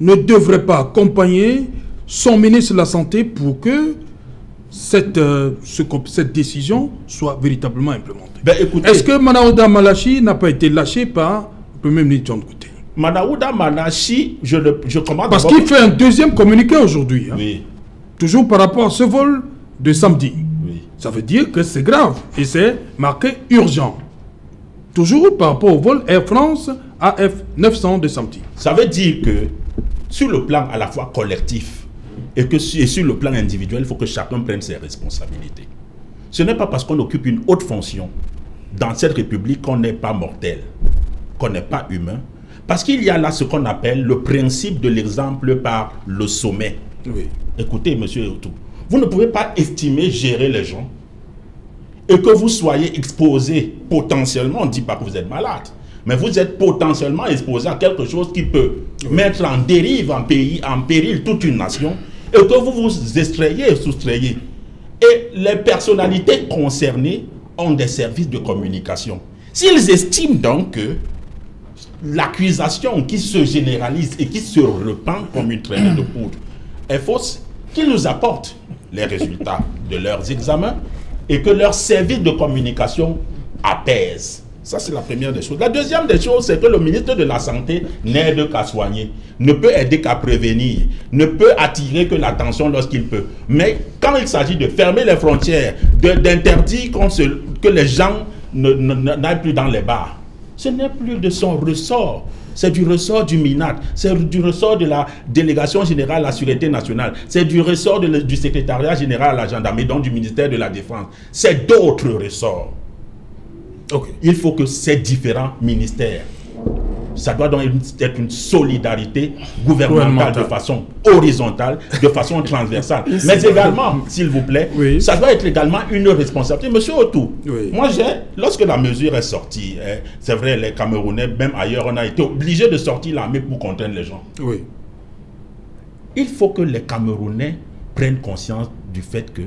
ne devrait pas accompagner son ministre de la Santé pour que cette, euh, ce co- cette décision soit véritablement implémentée? Ben, Est-ce que Manaouda Malachi n'a pas été lâché par le Premier ministre John Kouté Manaouda Manachi, je, le, je commande Parce qu'il fait un deuxième communiqué aujourd'hui, hein, Oui, toujours par rapport à ce vol de samedi. oui. Ça veut dire que c'est grave et c'est marqué urgent. Toujours par rapport au vol Air France AF 900 de samedi. Ça veut dire que sur le plan à la fois collectif et que et sur le plan individuel, il faut que chacun prenne ses responsabilités. Ce n'est pas parce qu'on occupe une haute fonction dans cette République qu'on n'est pas mortel, qu'on n'est pas humain. Parce qu'il y a là ce qu'on appelle le principe de l'exemple par le sommet. Oui. Écoutez, monsieur Otou, vous ne pouvez pas estimer gérer les gens et que vous soyez exposé potentiellement, on ne dit pas que vous êtes malade, mais vous êtes potentiellement exposé à quelque chose qui peut mettre en dérive un pays, en péril toute une nation, et que vous vous extrayez, soustrayez. Et les personnalités concernées ont des services de communication. S'ils estiment donc que l'accusation qui se généralise et qui se répand comme une traînée de poudre est fausse, qu'ils nous apportent les résultats de leurs examens et que leur service de communication apaise. Ça, c'est la première des choses. La deuxième des choses, c'est que le ministre de la Santé n'aide qu'à soigner, ne peut aider qu'à prévenir, ne peut attirer que l'attention lorsqu'il peut. Mais quand il s'agit de fermer les frontières, d'interdire que les gens n'aillent plus dans les bars, ce n'est plus de son ressort. C'est du ressort du MINAT, c'est du ressort de la Délégation générale à la Sûreté nationale, c'est du ressort de du secrétariat général à la gendarmerie, donc du ministère de la Défense. C'est d'autres ressorts. Ok. Il faut que ces différents ministères, ça doit donc être une solidarité gouvernementale de façon horizontale, de façon transversale. Mais également, s'il vous plaît, Oui. ça doit être également une responsabilité. Monsieur Otou, Oui. moi j'ai, lorsque la mesure est sortie, hein, c'est vrai, les Camerounais, même ailleurs, on a été obligé de sortir l'armée pour contraindre les gens. Oui. Il faut que les Camerounais prennent conscience du fait que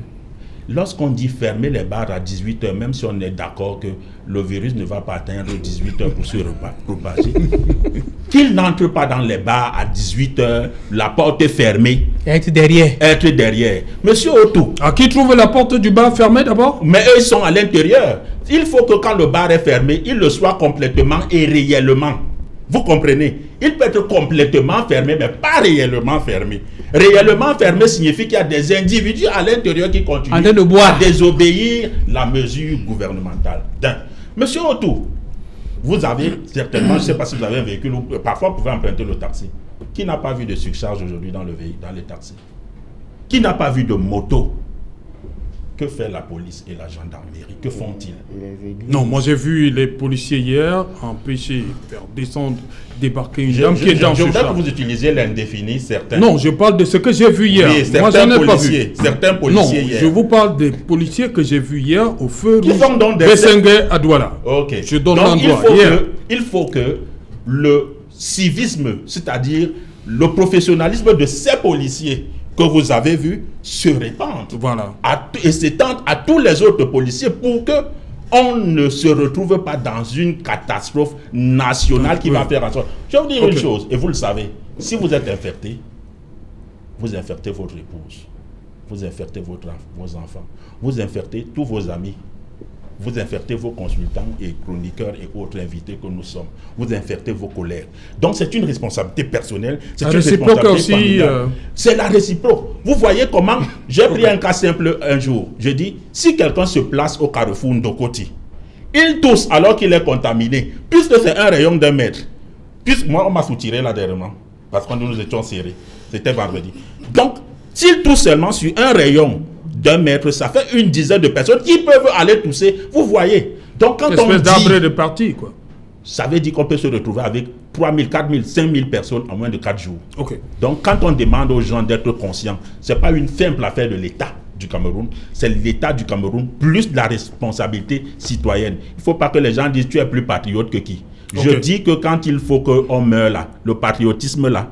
lorsqu'on dit fermer les bars à 18h, même si on est d'accord que le virus ne va pas atteindre 18h pour se propager, qu'il n'entre pas dans les bars à 18h, la porte est fermée, Être derrière. être derrière. Monsieur Otou, À qui trouve la porte du bar fermée d'abord? Mais eux ils sont à l'intérieur. Il faut que quand le bar est fermé, il le soit complètement et réellement. Vous comprenez? Il peut être complètement fermé, mais pas réellement fermé. Réellement fermé signifie qu'il y a des individus à l'intérieur qui continuent de boire. à désobéir la mesure gouvernementale. Monsieur Otou, vous avez certainement, je ne sais pas si vous avez un véhicule, ou parfois vous pouvez emprunter le taxi. Qui n'a pas vu de surcharge aujourd'hui dans, le véhicule, dans les taxis? Qui n'a pas vu de moto? Que fait la police et la gendarmerie? Que font-ils? Non, moi j'ai vu les policiers hier empêcher, faire descendre, débarquer une Je, dame je- qui est je- dans je ce voudrais que vous utilisiez l'indéfini, certains. Non, je parle de ce que j'ai vu hier. Oui, moi certains j'en ai pas vu. policiers, certains Non, policiers hier. je vous parle des policiers que j'ai vus hier au feu Qui rouge font donc des- Bessengue à Douala. Ok. Je donne l'endroit, hier. que, il faut que le civisme, c'est-à-dire le professionnalisme de ces policiers que vous avez vus se répande. Voilà. à et s'étendre à tous les autres policiers pour que on ne se retrouve pas dans une catastrophe nationale qui va faire en sorte. Je vais vous dire une chose, et vous le savez, si vous êtes infecté, vous infectez votre épouse, vous infectez votre, vos enfants, vous infectez tous vos amis, vous infectez vos consultants et chroniqueurs et autres invités que nous sommes. Vous infectez vos collègues. Donc c'est une responsabilité personnelle. C'est une responsabilité aussi, euh, C'est la réciproque. Vous voyez comment j'ai pris un cas simple un jour. Je dis, si quelqu'un se place au carrefour Ndokoti, il tousse alors qu'il est contaminé, puisque c'est un rayon d'un mètre. Puisque moi, on m'a soutiré là dernièrement. parce que nous étions serrés. C'était vendredi. Donc, s'il touche seulement sur un rayon d'un mètre, ça fait une dizaine de personnes qui peuvent aller tousser. Vous voyez. Donc, quand on dit, de parti, quoi. ça veut dire qu'on peut se retrouver avec 3 000, 4 000, 5 000 personnes en moins de 4 jours. Ok. Donc, quand on demande aux gens d'être conscients, ce n'est pas une simple affaire de l'État du Cameroun, c'est l'État du Cameroun plus la responsabilité citoyenne. Il ne faut pas que les gens disent tu es plus patriote que qui. Je dis que quand il faut qu'on meure là, le patriotisme là,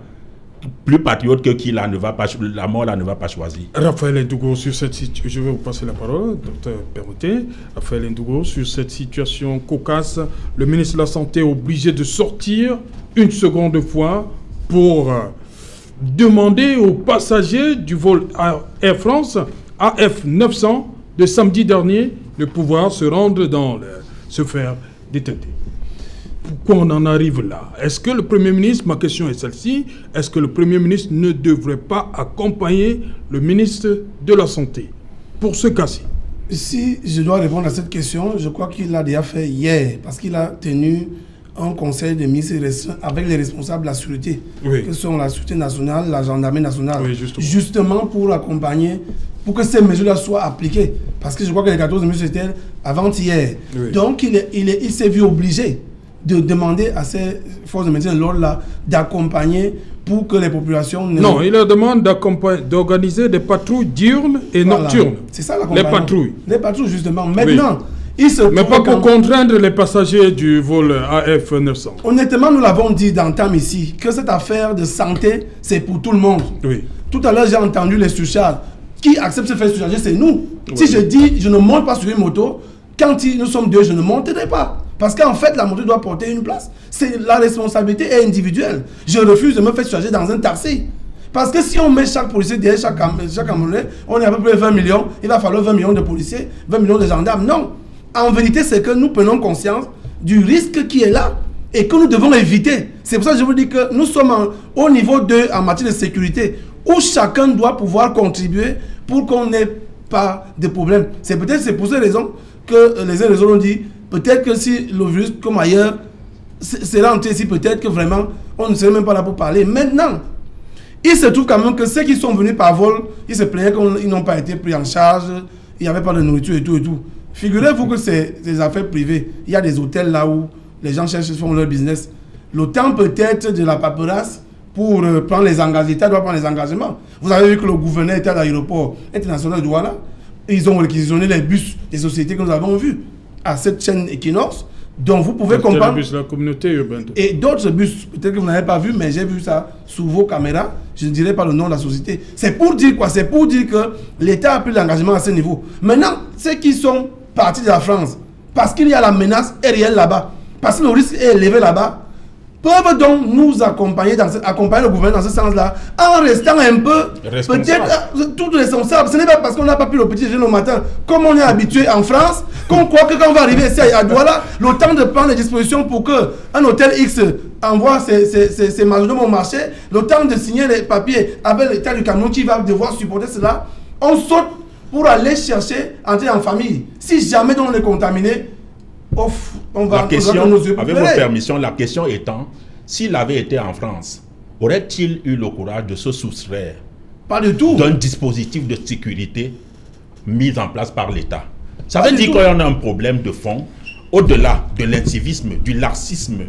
plus patriote que qui là ne va pas, la mort là ne va pas choisir. Raphaël Ndougo, sur cette situation, je vais vous passer la parole, docteur, permettez. Raphaël Ndougo, sur cette situation cocasse, le ministre de la Santé est obligé de sortir une seconde fois pour euh, demander aux passagers du vol Air France AF 900 de samedi dernier de pouvoir se rendre dans le, se faire détecter. Pourquoi on en arrive là? Est-ce que le Premier ministre, ma question est celle-ci, est-ce que le Premier ministre ne devrait pas accompagner le ministre de la Santé? Pour ce cas-ci Si je dois répondre à cette question, je crois qu'il l'a déjà fait hier, parce qu'il a tenu un conseil de ministres avec les responsables de la sûreté, Oui. que sont la sûreté nationale, la gendarmerie nationale, Oui, justement. pour accompagner, pour que ces mesures-là soient appliquées. Parce que je crois que les 14 mesures, c'était avant-hier. Oui. Donc, il est- il est- il s'est vu obligé de demander à ces forces de maintien de l'ordre-là d'accompagner pour que les populations. Non, il leur demande d'organiser des patrouilles diurnes et Voilà. nocturnes. C'est ça la Les patrouilles. Les patrouilles, justement. Maintenant, il se Mais pas pour contraindre les passagers du vol AF 900. Honnêtement, nous l'avons dit d'entame ici, que cette affaire de santé, c'est pour tout le monde. Oui. Tout à l'heure, j'ai entendu les surcharges. Qui accepte de se faire surcharger, c'est nous. Si Oui. je dis, je ne monte pas sur une moto, quand nous sommes deux, je ne monterai pas. Parce qu'en fait, la moto doit porter une place. C'est la responsabilité est individuelle. Je refuse de me faire surcharger dans un taxi. Parce que si on met chaque policier derrière chaque, chaque Camerounais, on est à peu près 20 millions, il va falloir 20 millions de policiers, 20 millions de gendarmes. Non. En vérité, c'est que nous prenons conscience du risque qui est là et que nous devons éviter. C'est pour ça que je vous dis que nous sommes au niveau 2 en matière de sécurité, où chacun doit pouvoir contribuer pour qu'on n'ait pas de problème. C'est peut-être pour ces raisons que les uns les autres ont dit, peut-être que si le virus, comme ailleurs, sera entré ici, peut-être que vraiment, on ne serait même pas là pour parler. Maintenant, il se trouve quand même que ceux qui sont venus par vol, ils se plaignaient qu'ils n'ont pas été pris en charge, il n'y avait pas de nourriture et tout et tout. Figurez-vous que c'est des affaires privées. Il y a des hôtels là où les gens cherchent, font leur business. Le temps peut-être de la paperasse pour euh, prendre les engagements, l'État doit prendre les engagements. Vous avez vu que le gouverneur était à l'aéroport international de Douala. Ils ont réquisitionné les bus des sociétés que nous avons vues à cette chaîne Equinox. Donc vous pouvez comprendre. bus de la communauté urbaine. Et d'autres bus, peut-être que vous n'avez pas vu, mais j'ai vu ça sous vos caméras. Je ne dirai pas le nom de la société. C'est pour dire quoi? C'est pour dire que l'État a pris l'engagement à ce niveau. Maintenant, ceux qui sont partis de la France, parce qu'il y a la menace est réelle là-bas, parce que le risque est élevé là-bas, peuvent donc nous accompagner, dans ce- accompagner le gouvernement dans ce sens-là, en restant un peu, peut-être euh, tout responsable. Ce n'est pas parce qu'on n'a pas pris le petit déjeuner au matin, comme on est habitué en France, qu'on croit que quand on va arriver ici à Douala, le temps de prendre les dispositions pour que un hôtel X envoie ses, ses, ses, ses majordomes au marché, le temps de signer les papiers avec l'État du Cameroun qui va devoir supporter cela, on saute pour aller chercher, entrer en famille. Si jamais on est contaminé, off, on va La on question, va avec pleurer. votre permission, la question étant, s'il avait été en France, aurait-il eu le courage de se soustraire Pas du tout. d'un dispositif de sécurité mis en place par l'État? Ça Pas veut dire en a un problème de fond, au-delà de l'incivisme, du laxisme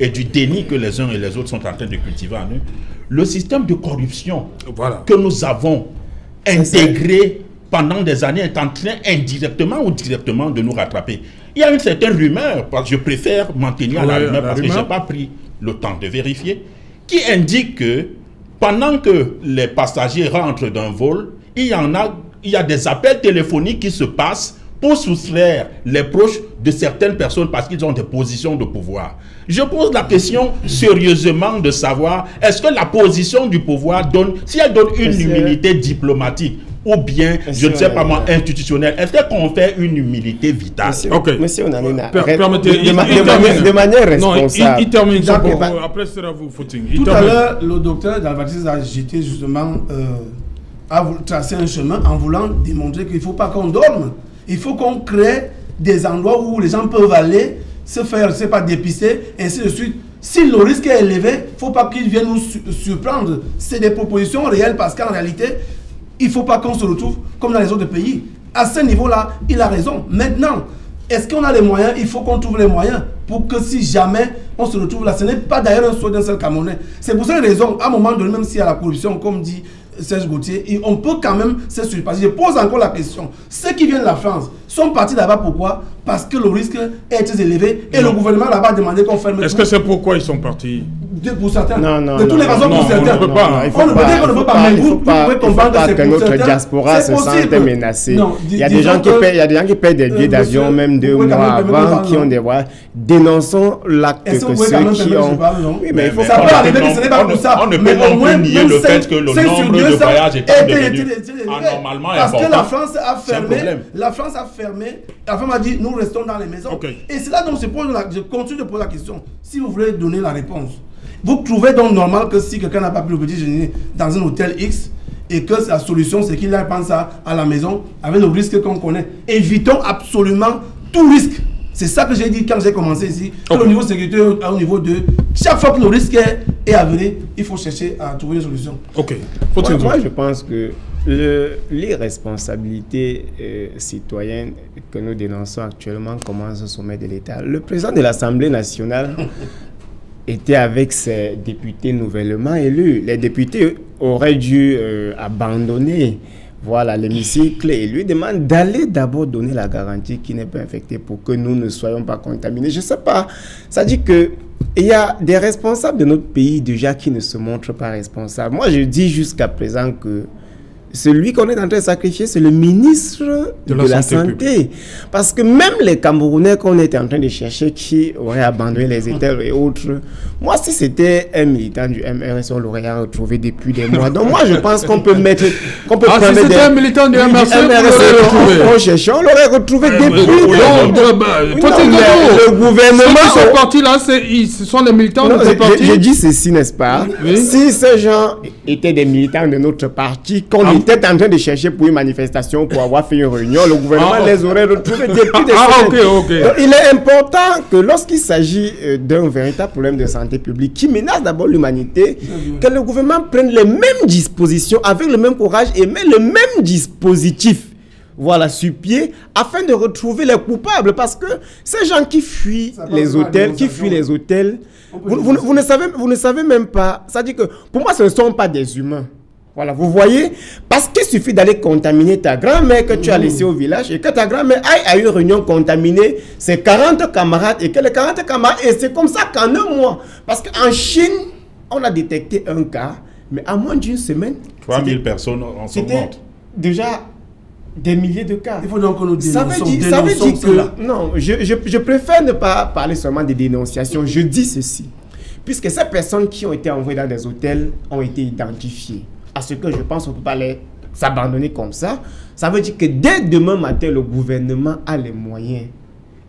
et du déni que les uns et les autres sont en train de cultiver en eux. Le système de corruption Voilà. que nous avons intégré pendant des années est en train indirectement ou directement de nous rattraper. Il y a une certaine rumeur, parce que je préfère m'en tenir à la rumeur la parce que je n'ai pas pris le temps de vérifier, qui indique que pendant que les passagers rentrent d'un vol, il y en a, il y a des appels téléphoniques qui se passent pour soustraire les proches de certaines personnes parce qu'ils ont des positions de pouvoir. Je pose la question sérieusement de savoir est-ce que la position du pouvoir donne, si elle donne une humilité diplomatique ou bien, je ne sais pas moi, Onanina. institutionnelle, est-ce qu'on fait une humilité vitale? Monsieur, Ok. Monsieur Onanina, permettez, de, de ma- il de manière, de manière Non, il- responsable. termine D'accord. propos. Après, ce sera vous, Footing. Il Tout à l'heure, le docteur Dalvatis a jeté justement, euh, a voulu tracer un chemin en voulant démontrer qu'il ne faut pas qu'on dorme. Il faut qu'on crée des endroits où les gens peuvent aller se faire, je sais pas, dépister, ainsi de suite. Si le risque est élevé, il ne faut pas qu'ils viennent nous su- surprendre. C'est des propositions réelles parce qu'en réalité, il ne faut pas qu'on se retrouve comme dans les autres pays. À ce niveau-là, il a raison. Maintenant, est-ce qu'on a les moyens? Il faut qu'on trouve les moyens pour que si jamais on se retrouve là, ce n'est pas d'ailleurs un souhait d'un seul Camerounais. C'est pour cette raison, à un moment donné, même s'il y a la corruption, comme dit Serge Gauthier, et on peut quand même se surpasser. Je pose encore la question. Ceux qui viennent de la France sont partis là-bas pourquoi? Parce que le risque est très élevé et le gouvernement là-bas a demandé qu'on ferme Est-ce que c'est pourquoi ils sont partis? De- pour certains. Non, non, de toutes non, les raisons non, pour on certains. ne peut pas. il On faut ne peut dire pas, qu'on ne il peut pas, pas, mais il vous, faut vous pas, pouvez il faut comprendre que pas c'est que pour notre certains, diaspora se sente menacée. Il y a des gens qui paient, il y a des gens qui paient des billets Euh, d'avion même deux mois avant, qui ont des voix. Dénonçons l'acte que ceux qui ont. Oui, mais il faut pas. on ne- que ce n'est pas on pour ça. on ne peut moins, nier le fait que le nombre de 200 voyages était- devenu anormalement Parce que la France a fermé. La France a fermé. La femme a dit nous restons dans les maisons. Et c'est là donc je, pose la- je continue de poser la question. Si vous voulez donner la réponse, vous trouvez donc normal que si quelqu'un n'a pas pu le petit déjeuner dans un hôtel X et que la solution c'est qu'il aille prendre ça à la maison avec le risque qu'on connaît. Évitons absolument tout risque. C'est ça que j'ai dit quand j'ai commencé ici. Que. Au niveau sécurité, au niveau de chaque fois que le risque est, est avéré, il faut chercher à trouver une solution. Ok. Moi, je pense que l'irresponsabilité euh, citoyenne que nous dénonçons actuellement commence au sommet de l'État. Le président de l'Assemblée nationale était avec ses députés nouvellement élus. Les députés auraient dû euh, abandonner voilà l'hémicycle et lui demande d'aller d'abord donner la garantie qu'il n'est pas infecté pour que nous ne soyons pas contaminés. Je ne sais pas. Ça dit que il y a des responsables de notre pays déjà qui ne se montrent pas responsables. Moi, je dis jusqu'à présent que celui qu'on est en train de sacrifier, c'est le ministre de, la, Santé. Parce que même les Camerounais qu'on était en train de chercher qui auraient abandonné les États et autres, moi, si c'était un militant du MRS, on l'aurait retrouvé depuis des mois. Donc, moi, je pense qu'on peut mettre. Qu'on peut Ah, si c'était des- un militant du MRC, on- retrouvé. On, cherchait, on l'aurait retrouvé Eh, depuis. des- le gouvernement. Ceux sont partis là, ils- ce sont les militants Non, de ce parti. je dis ceci, n'est-ce pas? Oui. Si ces gens étaient des militants de notre parti, qu'on Était en train de chercher pour une manifestation, pour avoir fait une réunion, le gouvernement Ah. les aurait retrouvés depuis des Ah, semaines. ok, ok. Donc, il est important que lorsqu'il s'agit euh, d'un véritable problème de santé publique qui menace d'abord l'humanité, que le gouvernement prenne les mêmes dispositions avec le même courage et met le même dispositif voilà, sur pied, afin de retrouver les coupables. Parce que ces gens qui fuient les hôtels, qui fuient les hôtels, vous, vous ne savez, vous ne savez même pas. Ça dit que pour moi, ce ne sont pas des humains. Voilà, vous voyez Parce qu'il suffit d'aller contaminer ta grand-mère que tu as laissée au village et que ta grand-mère aille à une réunion contaminer ses 40 camarades et que les 40 camarades, et c'est comme ça qu'en un mois. Parce qu'en Chine, on a détecté un cas, mais en moins d'une semaine, 3000 c'était- personnes en sont c'était mortes. déjà des milliers de cas. Il faut donc que nous Ça veut dire, ça veut dire cela. que non, je, je, je préfère ne pas parler seulement des dénonciations. Je dis ceci. Puisque ces personnes qui ont été envoyées dans des hôtels ont été identifiées. À ce que je pense, on ne peut pas les s'abandonner comme ça. Ça veut dire que dès demain matin, le gouvernement a les moyens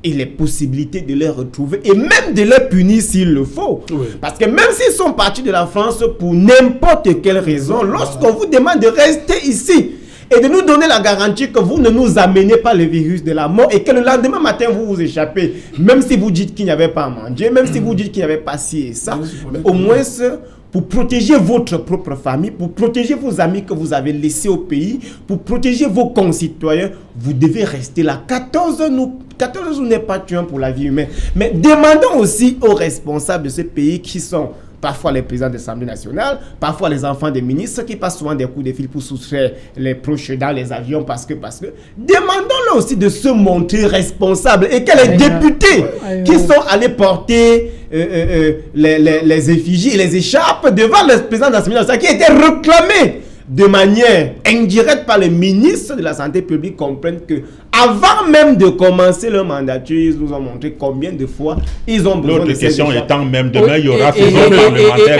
et les possibilités de les retrouver et même de les punir s'il le faut. Oui. Parce que même s'ils sont partis de la France pour n'importe quelle raison, lorsqu'on vous demande de rester ici et de nous donner la garantie que vous ne nous amenez pas le virus de la mort et que le lendemain matin vous vous échappez, même si vous dites qu'il n'y avait pas à manger, même si vous dites qu'il n'y avait pas ci et ça, au moins ce- pour protéger votre propre famille, pour protéger vos amis que vous avez laissés au pays, pour protéger vos concitoyens, vous devez rester là. 14 nous 14 jours n'est pas tuant pour la vie humaine. Mais demandons aussi aux responsables de ce pays qui sont parfois les présidents de l'Assemblée nationale, parfois les enfants des ministres qui passent souvent des coups de fil pour soustraire les proches dans les avions parce que, parce que, demandons-leur aussi de se montrer responsables et que les députés qui sont allés porter euh, euh, euh, les, les, les effigies et les écharpes devant le président de l'Assemblée nationale qui étaient réclamés de manière indirecte par les ministres de la santé publique comprennent que avant même de commencer leur mandature, ils nous ont montré combien de fois ils ont besoin de L'autre ces question étant même demain, il y aura fusion parlementaire.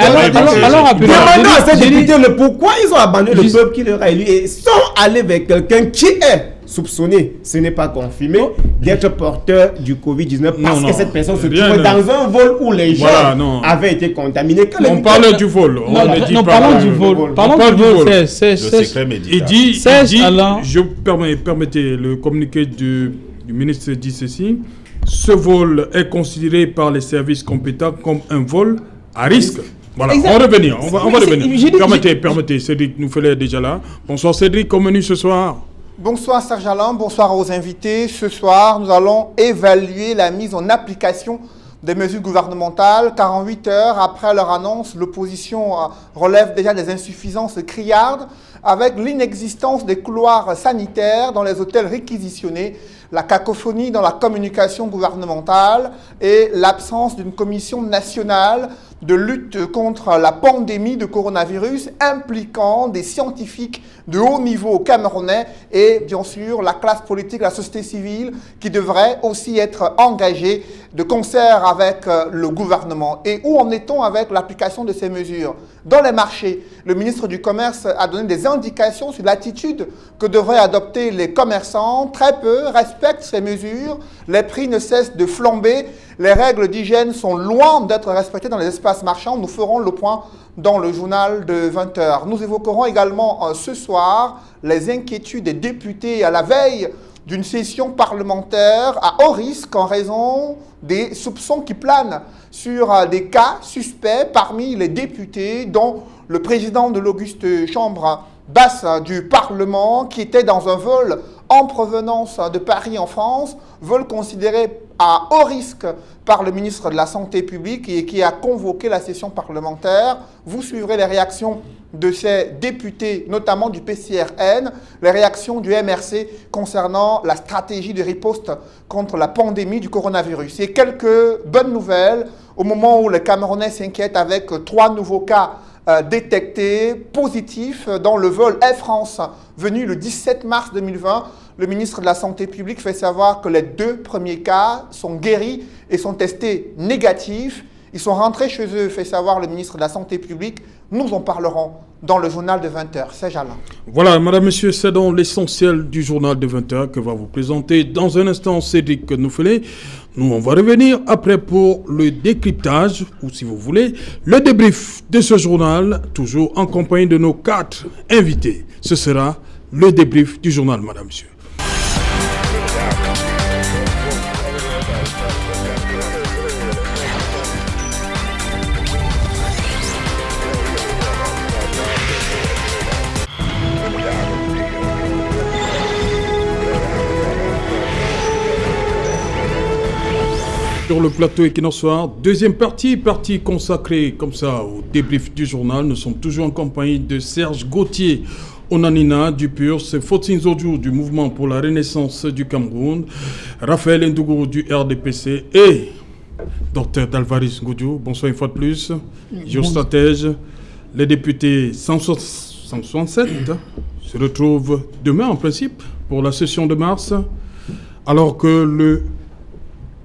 alors- Demandons à ces députés le pourquoi ils ont abandonné le peuple qui leur a élu et sont allés vers quelqu'un qui est soupçonné, ce n'est pas confirmé, d'être porteur du Covid-19 parce Non, non. que cette personne se Rien trouvait ne- dans un vol où les gens Voilà, avaient été contaminés. On parle du vol. On Non, ne dit non, pas parlons du vol. Parlons parle du vol. vol. C'est- Il médical. dit, il dit Alain. je permets, permettez, le communiqué du, du ministre dit ceci. ce vol est considéré par les services compétents comme un vol à risque. Voilà, on va revenir, on va, on va revenir. Permettez, permettez, Cédric nous est déjà là. Bonsoir Cédric, comment menu ce soir? Bonsoir Serge Alain, bonsoir aux invités. Ce soir, nous allons évaluer la mise en application des mesures gouvernementales. 48 heures après leur annonce, l'opposition euh, relève déjà des insuffisances criardes avec l'inexistence des couloirs sanitaires dans les hôtels réquisitionnés, la cacophonie dans la communication gouvernementale et l'absence d'une commission nationale de lutte contre la pandémie de coronavirus impliquant des scientifiques de haut niveau camerounais et bien sûr la classe politique, la société civile qui devrait aussi être engagée de concert avec le gouvernement. Et où en est-on avec l'application de ces mesures? Dans les marchés, le ministre du Commerce a donné des indications sur l'attitude que devraient adopter les commerçants. Très peu respectent ces mesures, les prix ne cessent de flamber, les règles d'hygiène sont loin d'être respectées dans les espaces marchands. Nous ferons le point dans le journal de 20h. Nous évoquerons également euh, ce soir les inquiétudes des députés à la veille d'une session parlementaire à haut risque en raison des soupçons qui planent sur euh, des cas suspects parmi les députés, dont le président de l'Auguste Chambre basse du Parlement, qui était dans un vol en provenance de Paris en France, vol considéré à haut risque par le ministre de la Santé publique et qui a convoqué la session parlementaire. Vous suivrez les réactions de ces députés, notamment du PCRN, les réactions du MRC concernant la stratégie de riposte contre la pandémie du coronavirus. Et quelques bonnes nouvelles au moment où les Camerounais s'inquiètent avec trois nouveaux cas euh, détectés positifs dans le vol Air France venu le 17 mars 2020 le ministre de la Santé publique fait savoir que les deux premiers cas sont guéris et sont testés négatifs. Ils sont rentrés chez eux, fait savoir le ministre de la Santé publique. Nous en parlerons dans le journal de 20h. C'est Jalin. Voilà, madame, monsieur, c'est dans l'essentiel du journal de 20h que va vous présenter dans un instant Cédric Noufelé. Nous, on va revenir après pour le décryptage, ou si vous voulez, le débrief de ce journal, toujours en compagnie de nos quatre invités. Ce sera le débrief du journal, madame, monsieur. Sur le plateau Soir. Deuxième partie, partie consacrée comme ça au débrief du journal. Nous sommes toujours en compagnie de Serge Gauthier. Onanina du PUR, c'est Fotin Zodjou du Mouvement pour la Renaissance du Cameroun, Raphaël Ndougou du RDPC et Dr Dalvaris Ngoudjou. Bonsoir une fois de plus. Géostratège, les députés 167 se retrouvent demain en principe pour la session de mars, alors que le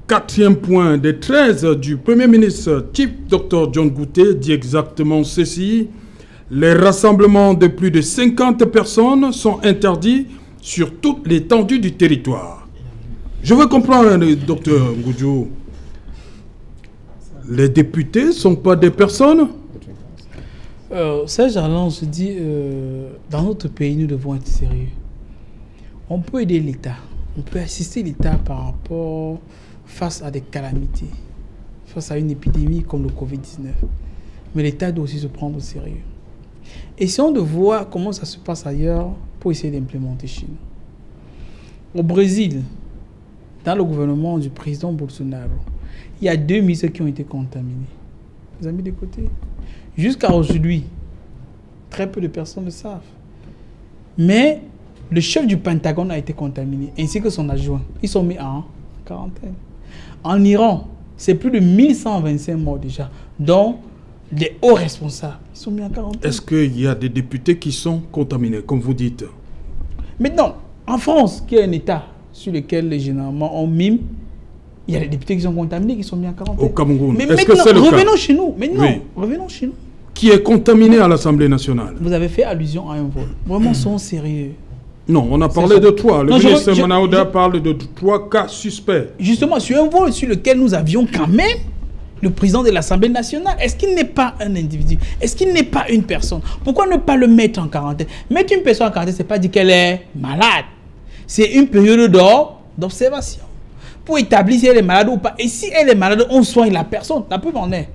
Quatrième point des 13 du Premier ministre, type Dr John Goutet, dit exactement ceci. Les rassemblements de plus de 50 personnes sont interdits sur toute l'étendue du territoire. Je veux comprendre, docteur Ngoudjou. Les députés ne sont pas des personnes? Euh, Serge se dit, euh, dans notre pays, nous devons être sérieux. On peut aider l'État, on peut assister l'État par rapport face à des calamités, face à une épidémie comme le Covid-19. Mais l'État doit aussi se prendre au sérieux. Essayons de voir comment ça se passe ailleurs pour essayer d'implémenter chez nous. Au Brésil, dans le gouvernement du président Bolsonaro, il y a deux ministres qui ont été contaminés. Vous avez mis de côté. Jusqu'à aujourd'hui, très peu de personnes le savent. Mais le chef du Pentagone a été contaminé, ainsi que son adjoint. Ils sont mis en quarantaine. En Iran, c'est plus de 1125 morts déjà, dont les hauts responsables sont mis en quarantaine. Est-ce qu'il y a des députés qui sont contaminés, comme vous dites? Maintenant, en France, qui est un État sur lequel généralement on mime, il y a des députés qui sont contaminés, qui sont mis en quarantaine. Au Cameroun, mais que c'est le revenons chez nous. Maintenant, revenons chez nous. Qui est contaminé à l'Assemblée nationale? Vous avez fait allusion à un vol. Vraiment, sont sérieux. Non, on a parlé de toi. Le ministre Manaouda parle de trois cas suspects. Justement, sur un vol sur lequel nous avions quand même le président de l'Assemblée nationale. Est-ce qu'il n'est pas un individu? Est-ce qu'il n'est pas une personne? Pourquoi ne pas le mettre en quarantaine? Mettre une personne en quarantaine, ce n'est pas dire qu'elle est malade. C'est une période d'observation. pour établir si elle est malade ou pas. Et si elle est malade, on soigne la personne. La preuve en est.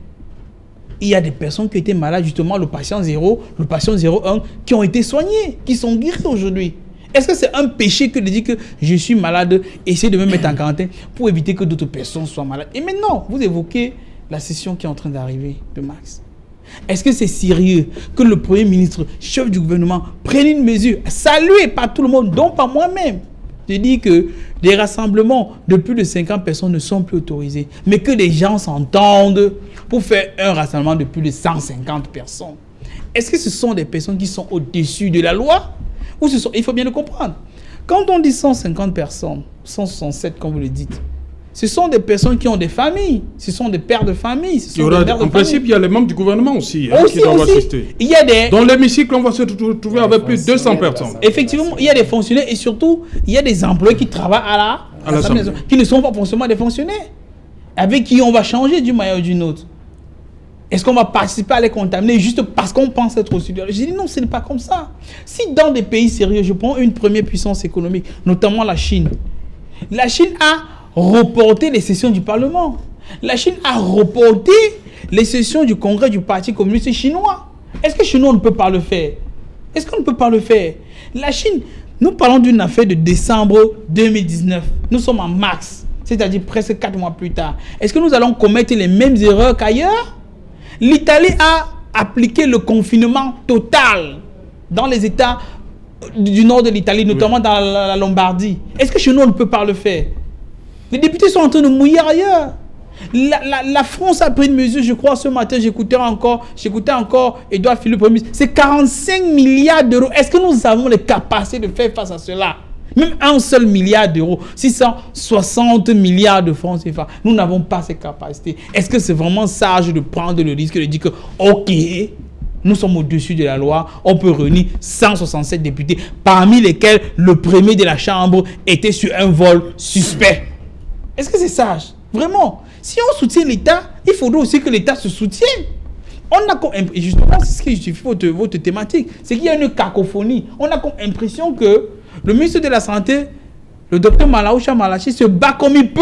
Il y a des personnes qui étaient malades, justement, le patient 0, le patient 01, qui ont été soignés, qui sont guéris aujourd'hui. Est-ce que c'est un péché que de dire que je suis malade, essayer de me mettre en quarantaine pour éviter que d'autres personnes soient malades? Et maintenant, vous évoquez la session qui est en train d'arriver de Max. Est-ce que c'est sérieux que le Premier ministre, chef du gouvernement, prenne une mesure saluée par tout le monde, dont par moi-même? Je dis que les rassemblements de plus de 50 personnes ne sont plus autorisés, mais que les gens s'entendent pour faire un rassemblement de plus de 150 personnes. Est-ce que ce sont des personnes qui sont au-dessus de la loi? Ou ce sont... Il faut bien le comprendre. Quand on dit 150 personnes, 167 comme vous le dites, ce sont des personnes qui ont des familles, ce sont des pères de famille. Ce sont des mères de en principe, il y a les membres du gouvernement aussi, hein, Aussi, qui doivent aussi. assister. Il y a des, Dans l'hémicycle, on va se retrouver avec plus de 200 personnes. Effectivement, il y a des fonctionnaires et surtout, il y a des employés qui travaillent à la, À qui ne sont pas forcément des fonctionnaires, avec qui on va changer d'une manière ou d'une autre. Est-ce qu'on va participer à les contaminer juste parce qu'on pense être la loi J'ai dit non, ce n'est pas comme ça. Si dans des pays sérieux, je prends une première puissance économique, notamment la Chine, la Chine a reporté les sessions du Parlement. La Chine a reporté les sessions du Congrès du Parti communiste chinois. Est-ce que chez nous, on ne peut pas le faire? Est-ce qu'on ne peut pas le faire? La Chine, nous parlons d'une affaire de décembre 2019. Nous sommes en mars, c'est-à-dire presque quatre mois plus tard. Est-ce que nous allons commettre les mêmes erreurs qu'ailleurs? L'Italie a appliqué le confinement total dans les États du nord de l'Italie, notamment dans la, la Lombardie. Est-ce que chez nous, on ne peut pas le faire? Les députés sont en train de mouiller ailleurs. La, la- la France a pris une mesure, je crois, ce matin, j'écoutais encore, j'écoutais encore Edouard Philippe, c'est 45 milliards d'euros. Est-ce que nous avons les capacités de faire face à cela? Même un seul milliard d'euros, 660 milliards de francs CFA, nous n'avons pas ces capacités. Est-ce que c'est vraiment sage de prendre le risque de dire que, ok, nous sommes au-dessus de la loi, on peut réunir 167 députés, parmi lesquels le premier de la Chambre était sur un vol suspect? Est-ce que c'est sage? Vraiment Si on soutient l'État, il faudrait aussi que l'État se soutienne. On a comme justement, c'est ce qui justifie votre, votre thématique, c'est qu'il y a une cacophonie. On a comme impression que le ministre de la Santé, le docteur Malaoucha Malachi, se bat comme il peut,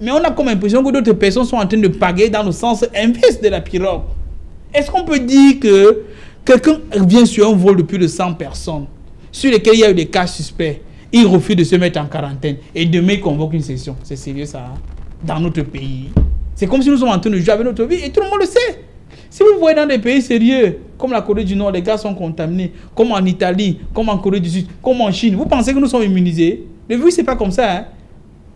mais on a comme impression que d'autres personnes sont en train de pagayer dans le sens inverse de la pirogue. Est-ce qu'on peut dire que quelqu'un vient sur un vol de plus de 100 personnes, sur lesquels il y a eu des cas suspects, il refuse de se mettre en quarantaine et demain il convoque une session? C'est sérieux ça hein? Dans notre pays. C'est comme si nous sommes en train de jouer avec notre vie et tout le monde le sait. Si vous voyez dans des pays sérieux, comme la Corée du Nord, les gars sont contaminés, comme en Italie, comme en Corée du Sud, comme en Chine, vous pensez que nous sommes immunisés? Le virus, c'est pas comme ça. Hein?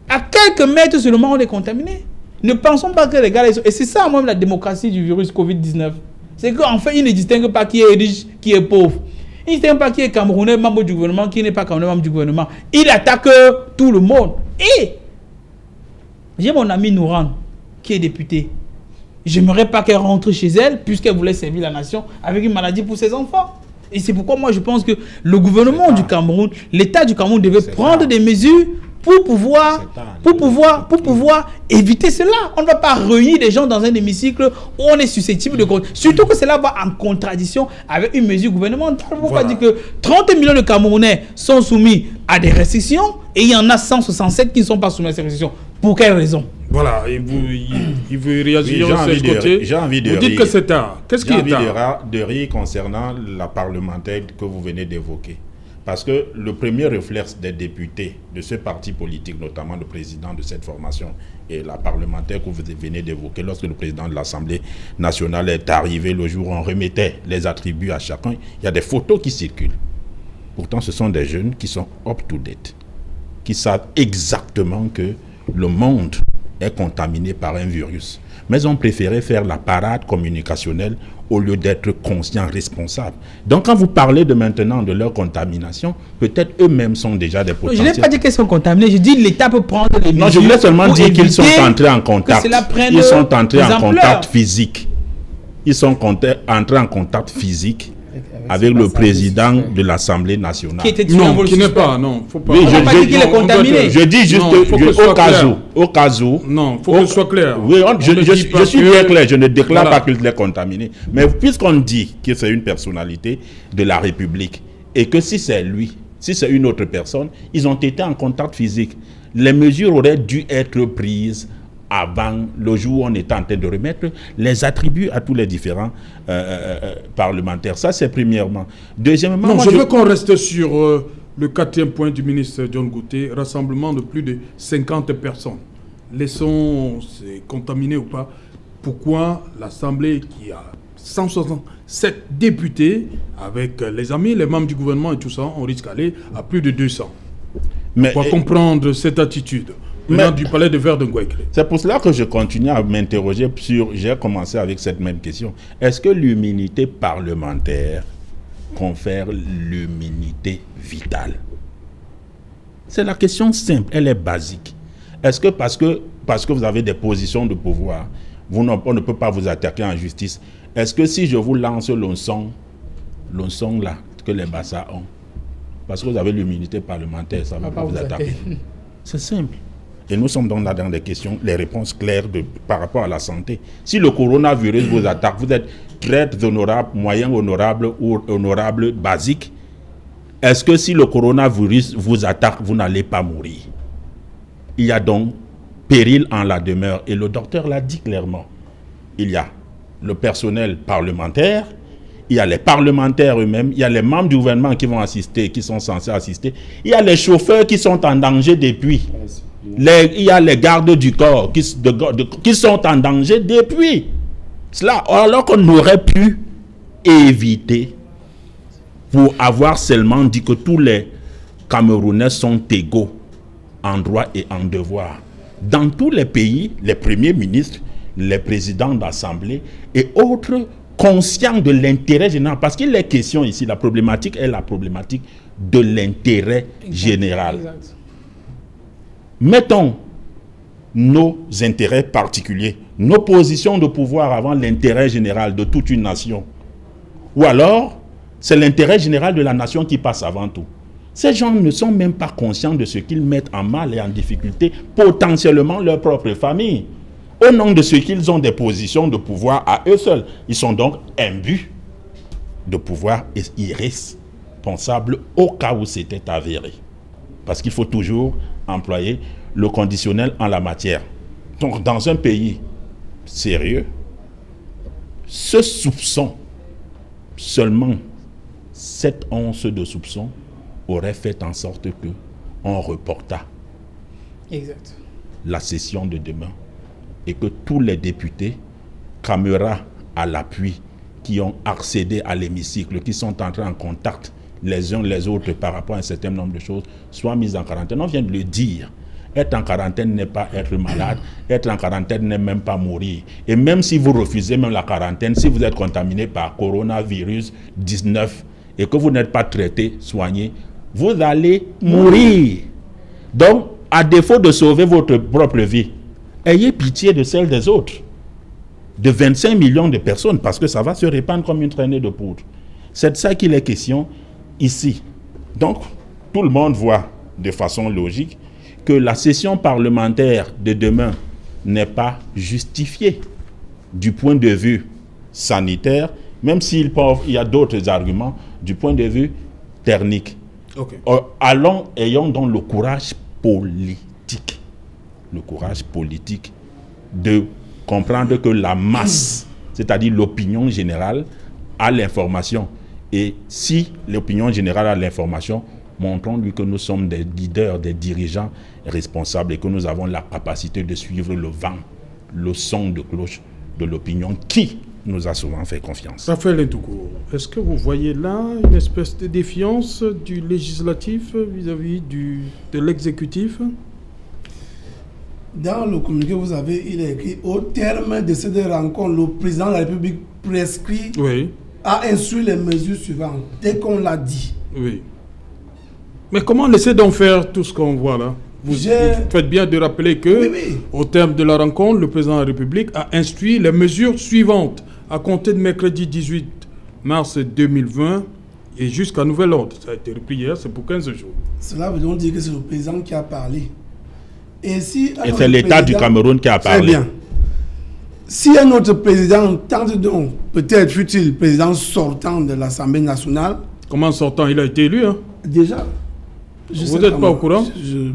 À quelques mètres seulement, on est contaminé. Ne pensons pas que les gars... ils Et c'est ça, même, la démocratie du virus Covid-19. C'est qu'en fait, il ne distingue pas qui est riche, qui est pauvre. Il ne distingue pas qui est Camerounais, membre du gouvernement, qui n'est pas Camerounais, membre du gouvernement. Il attaque tout le monde. Et j'ai mon amie Nouran, qui est députée. J'aimerais pas qu'elle rentre chez elle, puisqu'elle voulait servir la nation, avec une maladie pour ses enfants. Et c'est pourquoi moi je pense que le gouvernement du Cameroun, l'État du Cameroun devait prendre pas- des mesures pour pouvoir, pour pouvoir, pour pouvoir éviter cela. On ne va pas réunir des gens dans un hémicycle où on est susceptible de... Surtout que cela va en contradiction avec une mesure gouvernementale. Pourquoi Voilà. dire que 30 millions de Camerounais sont soumis à des restrictions et il y en a 167 qui ne sont pas soumis à ces restrictions? Pour quelle raison? Voilà, et vous, il, il veut réagir Oui, j'ai envie ce côté. j'ai envie de Vous dites rire. que c'est tard. Qu'est-ce qui J'ai est envie de, tard? ra- de rire concernant la parlementaire que vous venez d'évoquer. Parce que le premier réflexe des députés de ce parti politique, notamment le président de cette formation et la parlementaire que vous venez d'évoquer, lorsque le président de l'Assemblée nationale est arrivé le jour où on remettait les attributs à chacun, il y a des photos qui circulent. Pourtant, ce sont des jeunes qui sont up-to-date, qui savent exactement que le monde est contaminé par un virus. Mais ont préféré faire la parade communicationnelle au lieu d'être conscients, responsables. Donc quand vous parlez de maintenant de leur contamination, peut-être eux-mêmes sont déjà des Non, Je potentiels. n'ai pas dit qu'elles sont contaminées, je dis l'État peut prendre les mesures. Non, je voulais seulement dire qu'ils sont entrés en contact. Ils sont entrés en ampleurs. contact physique. Ils sont entrés en contact physique avec le président de l'Assemblée nationale. Qui était Non, qui n'est pas, non, faut pas. Oui, On je- pas je- dit qu'il est contaminé. Je dis juste Non, faut que je- ce soit au cas où, au cas où. Non, faut au- que ce soit clair. Oui, on- On je, suis bien clair, je ne déclare Voilà. pas qu'il est contaminé. Mais puisqu'on dit que c'est une personnalité de la République et que si c'est lui, si c'est une autre personne, ils ont été en contact physique. Les mesures auraient dû être prises avant le jour où on est en train de remettre les attributs à tous les différents euh, euh, euh, parlementaires. Ça, c'est premièrement. Deuxièmement, non, moi, je, veux qu'on reste sur le quatrième point du ministre John Gouté, rassemblement de plus de 50 personnes. Laissons, c'est contaminé ou pas, pourquoi l'Assemblée qui a 167 députés, avec les amis, les membres du gouvernement et tout ça, on risque d'aller à plus de 200 Mais, Pour comprendre cette attitude mais, du palais de verre de C'est pour cela que je continue à m'interroger sur. J'ai commencé avec cette même question. Est-ce que l'immunité parlementaire confère l'immunité vitale? C'est la question simple, elle est basique. Est-ce que parce, que parce que vous avez des positions de pouvoir, vous on ne peut pas vous attaquer en justice Est-ce que si je vous lance l'onçon, l'onçon là, que les Bassa ont, parce que vous avez l'immunité parlementaire, ça ne va pas vous attaquer C'est simple. Et nous sommes donc là dans des questions, les réponses claires par rapport à la santé. Si le coronavirus vous attaque, vous êtes très honorable, moyen honorable ou honorable basique. Est-ce que si le coronavirus vous attaque, vous n'allez pas mourir? Il y a donc péril en la demeure. Et le docteur l'a dit clairement. Il y a le personnel parlementaire, il y a les parlementaires eux-mêmes, il y a les membres du gouvernement qui vont assister, qui sont censés assister, il y a les chauffeurs qui sont en danger depuis il y a les gardes du corps qui, qui sont en danger depuis cela, alors qu'on aurait pu éviter pour avoir seulement dit que tous les Camerounais sont égaux en droit et en devoir. Dans tous les pays, les premiers ministres, les présidents d'assemblée et autres conscients de l'intérêt général, parce qu'il est question ici, la problématique est la problématique de l'intérêt général mettons nos intérêts particuliers, nos positions de pouvoir avant l'intérêt général de toute une nation. Ou alors, c'est l'intérêt général de la nation qui passe avant tout. Ces gens ne sont même pas conscients de ce qu'ils mettent en mal et en difficulté potentiellement leur propre famille. Au nom de ce qu'ils ont des positions de pouvoir à eux seuls. Ils sont donc imbus de pouvoir irresponsable au cas où c'était avéré. Parce qu'il faut toujours employer le conditionnel en la matière. Donc, dans un pays sérieux, ce soupçon, seulement cette once de soupçon, aurait fait en sorte que on reporta la session de demain et que tous les députés, caméras à l'appui, qui ont accédé à l'hémicycle, qui sont entrés en contact les uns les autres par rapport à un certain nombre de choses, soient mis en quarantaine. On vient de le dire. Être en quarantaine n'est pas être malade. Être en quarantaine n'est même pas mourir. Et même si vous refusez même la quarantaine, si vous êtes contaminé par coronavirus 19 et que vous n'êtes pas traité, soigné, vous allez mourir. Donc, à défaut de sauver votre propre vie, ayez pitié de celle des autres. De 25 millions de personnes, parce que ça va se répandre comme une traînée de poudre. C'est de ça qu'il est question ici. Donc, tout le monde voit de façon logique que la session parlementaire de demain n'est pas justifiée du point de vue sanitaire, même s'il y a d'autres arguments du point de vue technique. Euh, allons, ayons donc le courage politique, le courage politique de comprendre que la masse, c'est-à-dire l'opinion générale, a l'information et si l'opinion générale a l'information, montrons-lui que nous sommes des leaders, des dirigeants responsables et que nous avons la capacité de suivre le vent, le son de cloche de l'opinion qui nous a souvent fait confiance. Raphaël Ndoukou, est-ce que vous voyez là une espèce de défiance du législatif vis-à-vis de l'exécutif? Dans le communiqué, vous avez, il est écrit au terme de cette rencontre, le président de la République prescrit oui a instruit les mesures suivantes, dès qu'on l'a dit. Oui. Mais comment laisser donc faire tout ce qu'on voit là? Vous, faites bien de rappeler que, au terme de la rencontre, le président de la République a instruit les mesures suivantes à compter de mercredi 18 mars 2020 et jusqu'à nouvel ordre. Ça a été repris hier, c'est pour 15 jours. Cela veut donc dire que c'est le président qui a parlé. Et, si, et c'est l'État du Cameroun qui a parlé. bien. Si un autre président tente donc, peut-être fut-il président sortant de l'Assemblée nationale. Comment sortant? Il a été élu, hein? Déjà. Vous n'êtes pas au courant?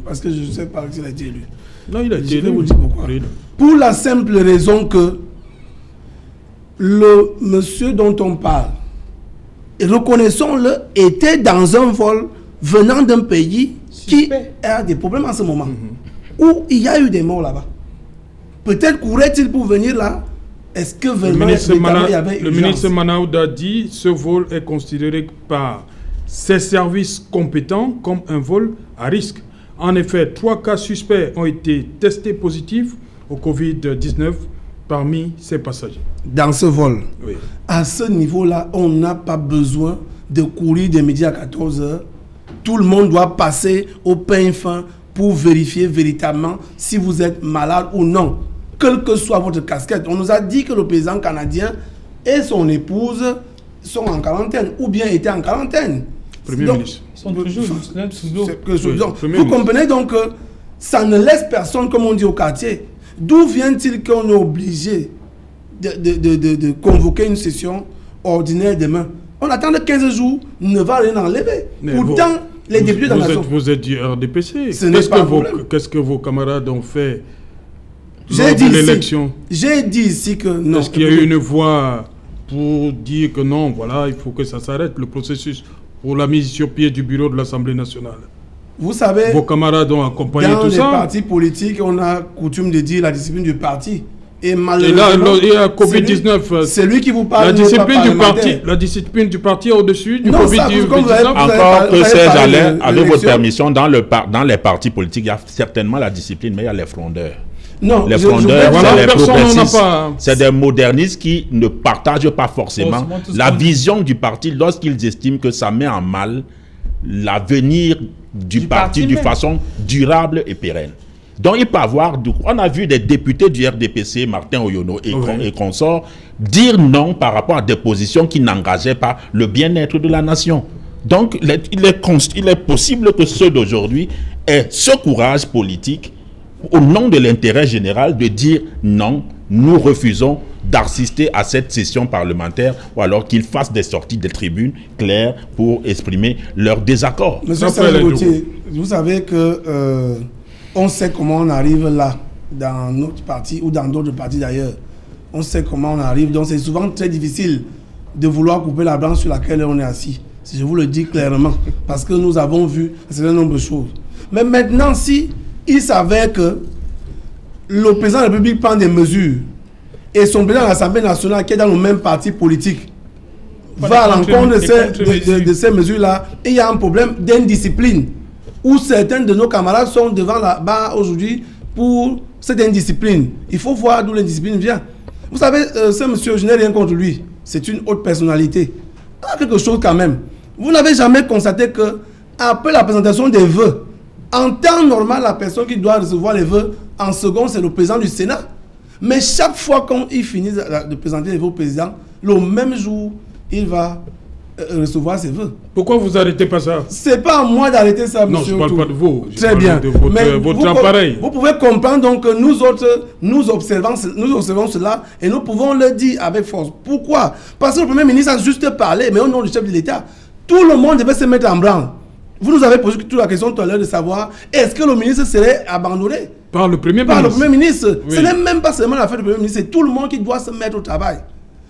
Parce que je ne sais pas s'il a été élu. Non, il a été élu. vous dire pourquoi. Pour la simple raison que le monsieur dont on parle, reconnaissons-le, était dans un vol venant d'un pays qui a des problèmes en ce moment, mhm. où il y a eu des morts là-bas. Peut-être courait-il pour venir là Est-ce que vraiment le ministre, il y avait le ministre dit ce vol est considéré par ses services compétents comme un vol à risque. En effet, trois cas suspects ont été testés positifs au Covid-19 parmi ces passagers. Dans ce vol, à ce niveau-là, on n'a pas besoin de courir des midi à 14 heures. Tout le monde doit passer au pain fin pour vérifier véritablement si vous êtes malade ou non. Quelle que soit votre casquette. On nous a dit que le président canadien et son épouse sont en quarantaine ou bien étaient en quarantaine. Premier ministre. Vous comprenez donc que ça ne laisse personne, comme on dit au quartier. D'où vient-il qu'on est obligé de, de, de, de, convoquer une session ordinaire demain? On attend 15 jours, ne va rien enlever. Pourtant, les députés dans la êtes, Vous êtes du RDPC. Qu'est-ce que, vos, qu'est-ce que vos camarades ont fait j'ai dit l'élection J'ai dit ici que non. Est-ce qu'il y a eu une voix pour dire que non, voilà, il faut que ça s'arrête, le processus pour la mise sur pied du bureau de l'Assemblée nationale? Vous savez, vos camarades ont accompagné tout ça. Dans les partis politiques, on a coutume de dire la discipline du parti. Et malheureusement, il y a Covid-19. C'est lui qui vous parle. La discipline du parti, la discipline du parti au-dessus du Covid-19. Encore que Serge Alain, avec votre permission, dans, le, dans les partis politiques, il y a certainement la discipline, mais il y a les frondeurs. Non, les c'est les progressistes, c'est des modernistes qui ne partagent pas forcément la vision du parti lorsqu'ils estiment que ça met en mal l'avenir du, parti, d'une façon durable et pérenne. Donc il peut avoir, on a vu des députés du RDPC, Martin Oyono et, et consorts, dire non par rapport à des positions qui n'engageaient pas le bien-être de la nation. Donc il est, il est possible que ceux d'aujourd'hui aient ce courage politique au nom de l'intérêt général de dire non, nous refusons d'assister à cette session parlementaire ou alors qu'ils fassent des sorties de tribunes claires pour exprimer leur désaccord. Monsieur vous savez que euh, on sait comment on arrive là, dans notre parti ou dans d'autres partis d'ailleurs. On sait comment on arrive, donc c'est souvent très difficile de vouloir couper la branche sur laquelle on est assis. Je vous le dis clairement, parce que nous avons vu un certain nombre de choses. Mais maintenant, si il s'avère que le président de la République prend des mesures et son président de l'Assemblée nationale, qui est dans le même parti politique, va à l'encontre de, ces, de, ces mesures-là, et il y a un problème d'indiscipline, où certains de nos camarades sont devant la barre aujourd'hui pour cette indiscipline. Il faut voir d'où l'indiscipline vient. Vous savez, euh, ce monsieur, je n'ai rien contre lui. C'est une haute personnalité. Il y a quelque chose quand même. Vous n'avez jamais constaté que, après la présentation des vœux, en temps normal, la personne qui doit recevoir les vœux, en second, c'est le président du Sénat. Mais chaque fois qu'il finit de présenter les vœux au président, le même jour, il va euh, recevoir ses vœux. Pourquoi vous arrêtez pas ça? C'est pas à moi d'arrêter ça, monsieur. Non, je parle pas de vous. Très bien. De votre, Mais votre vous, appareil. Vous pouvez comprendre donc que nous autres, nous observons, nous observons cela et nous pouvons le dire avec force. Pourquoi? Parce que le Premier ministre a juste parlé, mais au nom du chef de l'État, tout le monde devait se mettre en branle. Vous nous avez posé toute la question tout à l'heure de savoir est-ce que le ministre serait abandonné Par le Premier ministre. Par le Premier ministre. Ce n'est même pas seulement l'affaire du Premier ministre, c'est tout le monde qui doit se mettre au travail.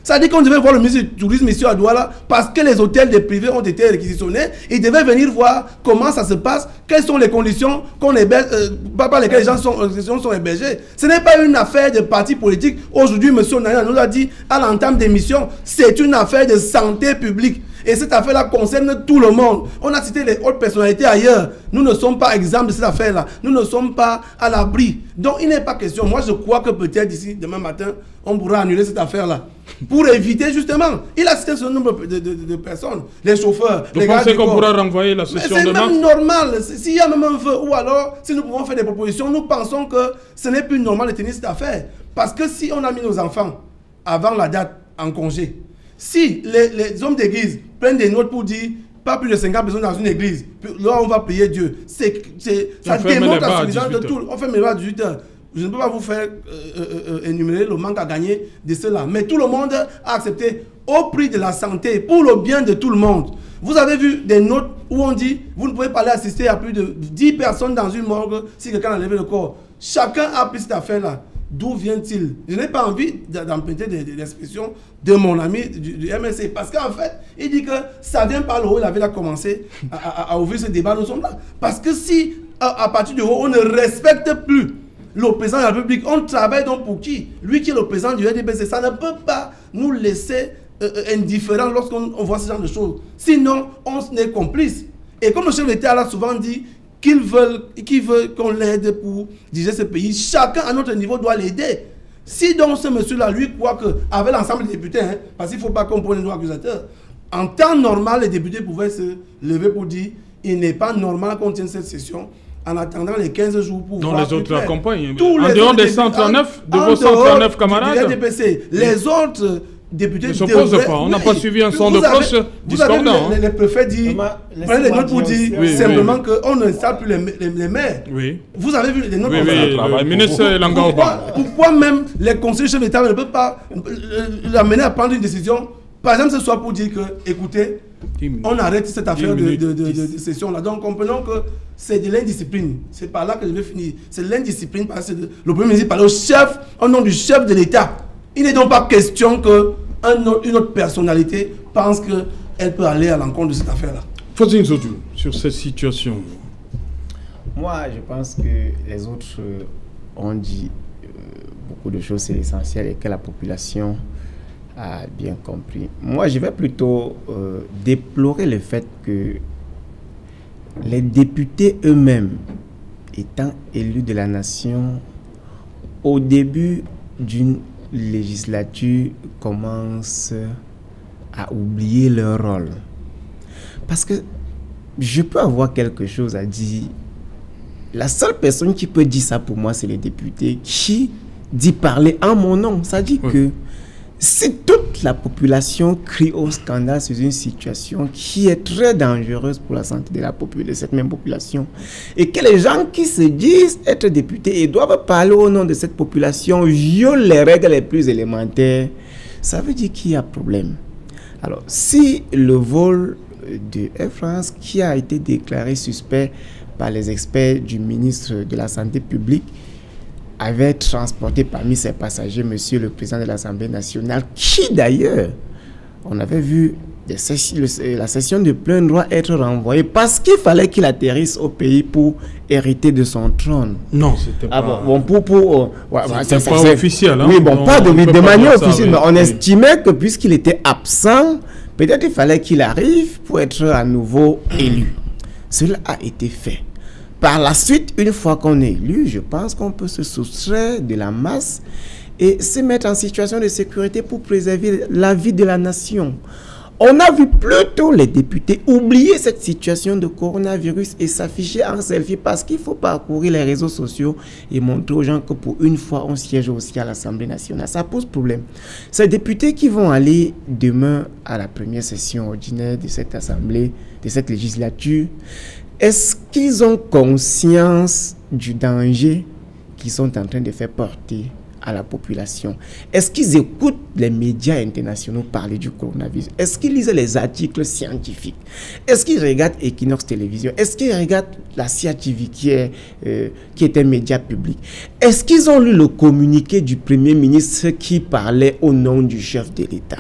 Ça dit qu'on devait voir le ministre du Tourisme ici à Douala parce que les hôtels des privés ont été réquisitionnés. Il devait venir voir comment ça se passe, quelles sont les conditions qu'on héberge, euh, par lesquelles les gens sont, sont hébergés. Ce n'est pas une affaire de parti politique. Aujourd'hui, M. Naya nous a dit à l'entame des missions, c'est une affaire de santé publique. Et cette affaire-là concerne tout le monde. On a cité les hautes personnalités ailleurs. Nous ne sommes pas exemples de cette affaire-là. Nous ne sommes pas à l'abri. Donc il n'est pas question. Moi, je crois que peut-être d'ici demain matin, on pourra annuler cette affaire-là. Pour éviter justement. Il a cité ce nombre de, personnes. Les chauffeurs, les gars. Vous pensez qu'on pourra renvoyer la session demain C'est même normal. S'il y a même un feu, ou alors, si nous pouvons faire des propositions, nous pensons que ce n'est plus normal de tenir cette affaire. Parce que si on a mis nos enfants avant la date en congé, si les, hommes d'église prennent des notes pour dire pas plus de 50 personnes dans une église, là on va prier Dieu, c'est, ça démontre la suffisance de tout. On fait mes à 18 heures. Je ne peux pas vous faire euh, euh, euh, énumérer le manque à gagner de cela. Mais tout le monde a accepté au prix de la santé, pour le bien de tout le monde. Vous avez vu des notes où on dit vous ne pouvez pas aller assister à plus de 10 personnes dans une morgue si quelqu'un a levé le corps. Chacun a pris cette affaire-là. D'où vient-il? Je n'ai pas envie d'emprunter expressions de mon ami du, MSC. Parce qu'en fait, il dit que ça vient par le haut. Il avait là commencé à, ouvrir ce débat. Nous sommes là. Parce que si, à, partir du haut, on ne respecte plus le président de la République, on travaille donc pour qui? Lui qui est le président du RDBC. Ça ne peut pas nous laisser euh, euh, indifférents lorsqu'on voit ce genre de choses. Sinon, on est complice. Et comme le chef d'État l'a souvent dit, qu'ils veulent, qu'ils veulent qu'on l'aide pour diriger ce pays. Chacun à notre niveau doit l'aider. Si donc ce monsieur-là, lui, croit qu'avec l'ensemble des députés, hein, parce qu'il ne faut pas comprendre les droits accusateurs, en temps normal, les députés pouvaient se lever pour dire il n'est pas normal qu'on tienne cette session en attendant les 15 jours pour Non, les autres accompagnent. en dehors des 139, de vos 139 camarades Les autres députés ne s'opposent pas. On n'a pas suivi un son de cloche discordant. Les, les, préfets disent, prenez les notes pour dire simplement qu'on ne installe plus les, maires. Oui. Vous avez vu les notes oui, oui, le ministre pourquoi, pourquoi même les conseillers chefs d'État ne peuvent pas l'amener à prendre une décision? Par exemple, ce soit pour dire que, écoutez, on arrête cette affaire de, de, session-là. Donc, comprenons que c'est de l'indiscipline. C'est par là que je vais finir. C'est l'indiscipline parce que le Premier ministre parle au chef, au nom du chef de l'État. Il n'est donc pas question que une autre personnalité pense qu'elle peut aller à l'encontre de cette affaire-là. Faisons sur cette situation. Moi, je pense que les autres euh, ont dit euh, beaucoup de choses, c'est essentiel et que la population a bien compris. Moi, je vais plutôt euh, déplorer le fait que les députés eux-mêmes, étant élus de la nation, au début d'une législature commence à oublier leur rôle. Parce que je peux avoir quelque chose à dire. La seule personne qui peut dire ça pour moi, c'est les députés qui dit parler en mon nom. Ça dit que si toute la population crie au scandale sur une situation qui est très dangereuse pour la santé de, la cette même population, et que les gens qui se disent être députés et doivent parler au nom de cette population violent les règles les plus élémentaires, ça veut dire qu'il y a problème. Alors, si le vol de Air France, qui a été déclaré suspect par les experts du ministre de la Santé publique, avait transporté parmi ses passagers Monsieur le Président de l'Assemblée nationale, qui d'ailleurs, on avait vu la session de plein droit être renvoyée parce qu'il fallait qu'il atterrisse au pays pour hériter de son trône. Non, c'était ah pas... Bon, pour... euh, pas officiel. Hein? Oui, bon, pas de, de manière officielle, mais on estimait que puisqu'il était absent, peut-être il fallait qu'il arrive pour être à nouveau élu. Cela a été fait. Par la suite, une fois qu'on est élu, je pense qu'on peut se soustraire de la masse et se mettre en situation de sécurité pour préserver la vie de la nation. On a vu plutôt les députés oublier cette situation de coronavirus et s'afficher en selfie parce qu'il faut parcourir les réseaux sociaux et montrer aux gens que pour une fois on siège aussi à l'Assemblée nationale. Ça pose problème. Ces députés qui vont aller demain à la première session ordinaire de cette Assemblée, de cette législature, est-ce qu'ils ont conscience du danger qu'ils sont en train de faire porter à la population? Est-ce qu'ils écoutent les médias internationaux parler du coronavirus? Est-ce qu'ils lisent les articles scientifiques? Est-ce qu'ils regardent Equinox Télévision? Est-ce qu'ils regardent la CIATV qui est, euh, qui est un média public? Est-ce qu'ils ont lu le communiqué du Premier ministre qui parlait au nom du chef de l'État?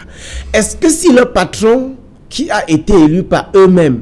Est-ce que si le patron qui a été élu par eux-mêmes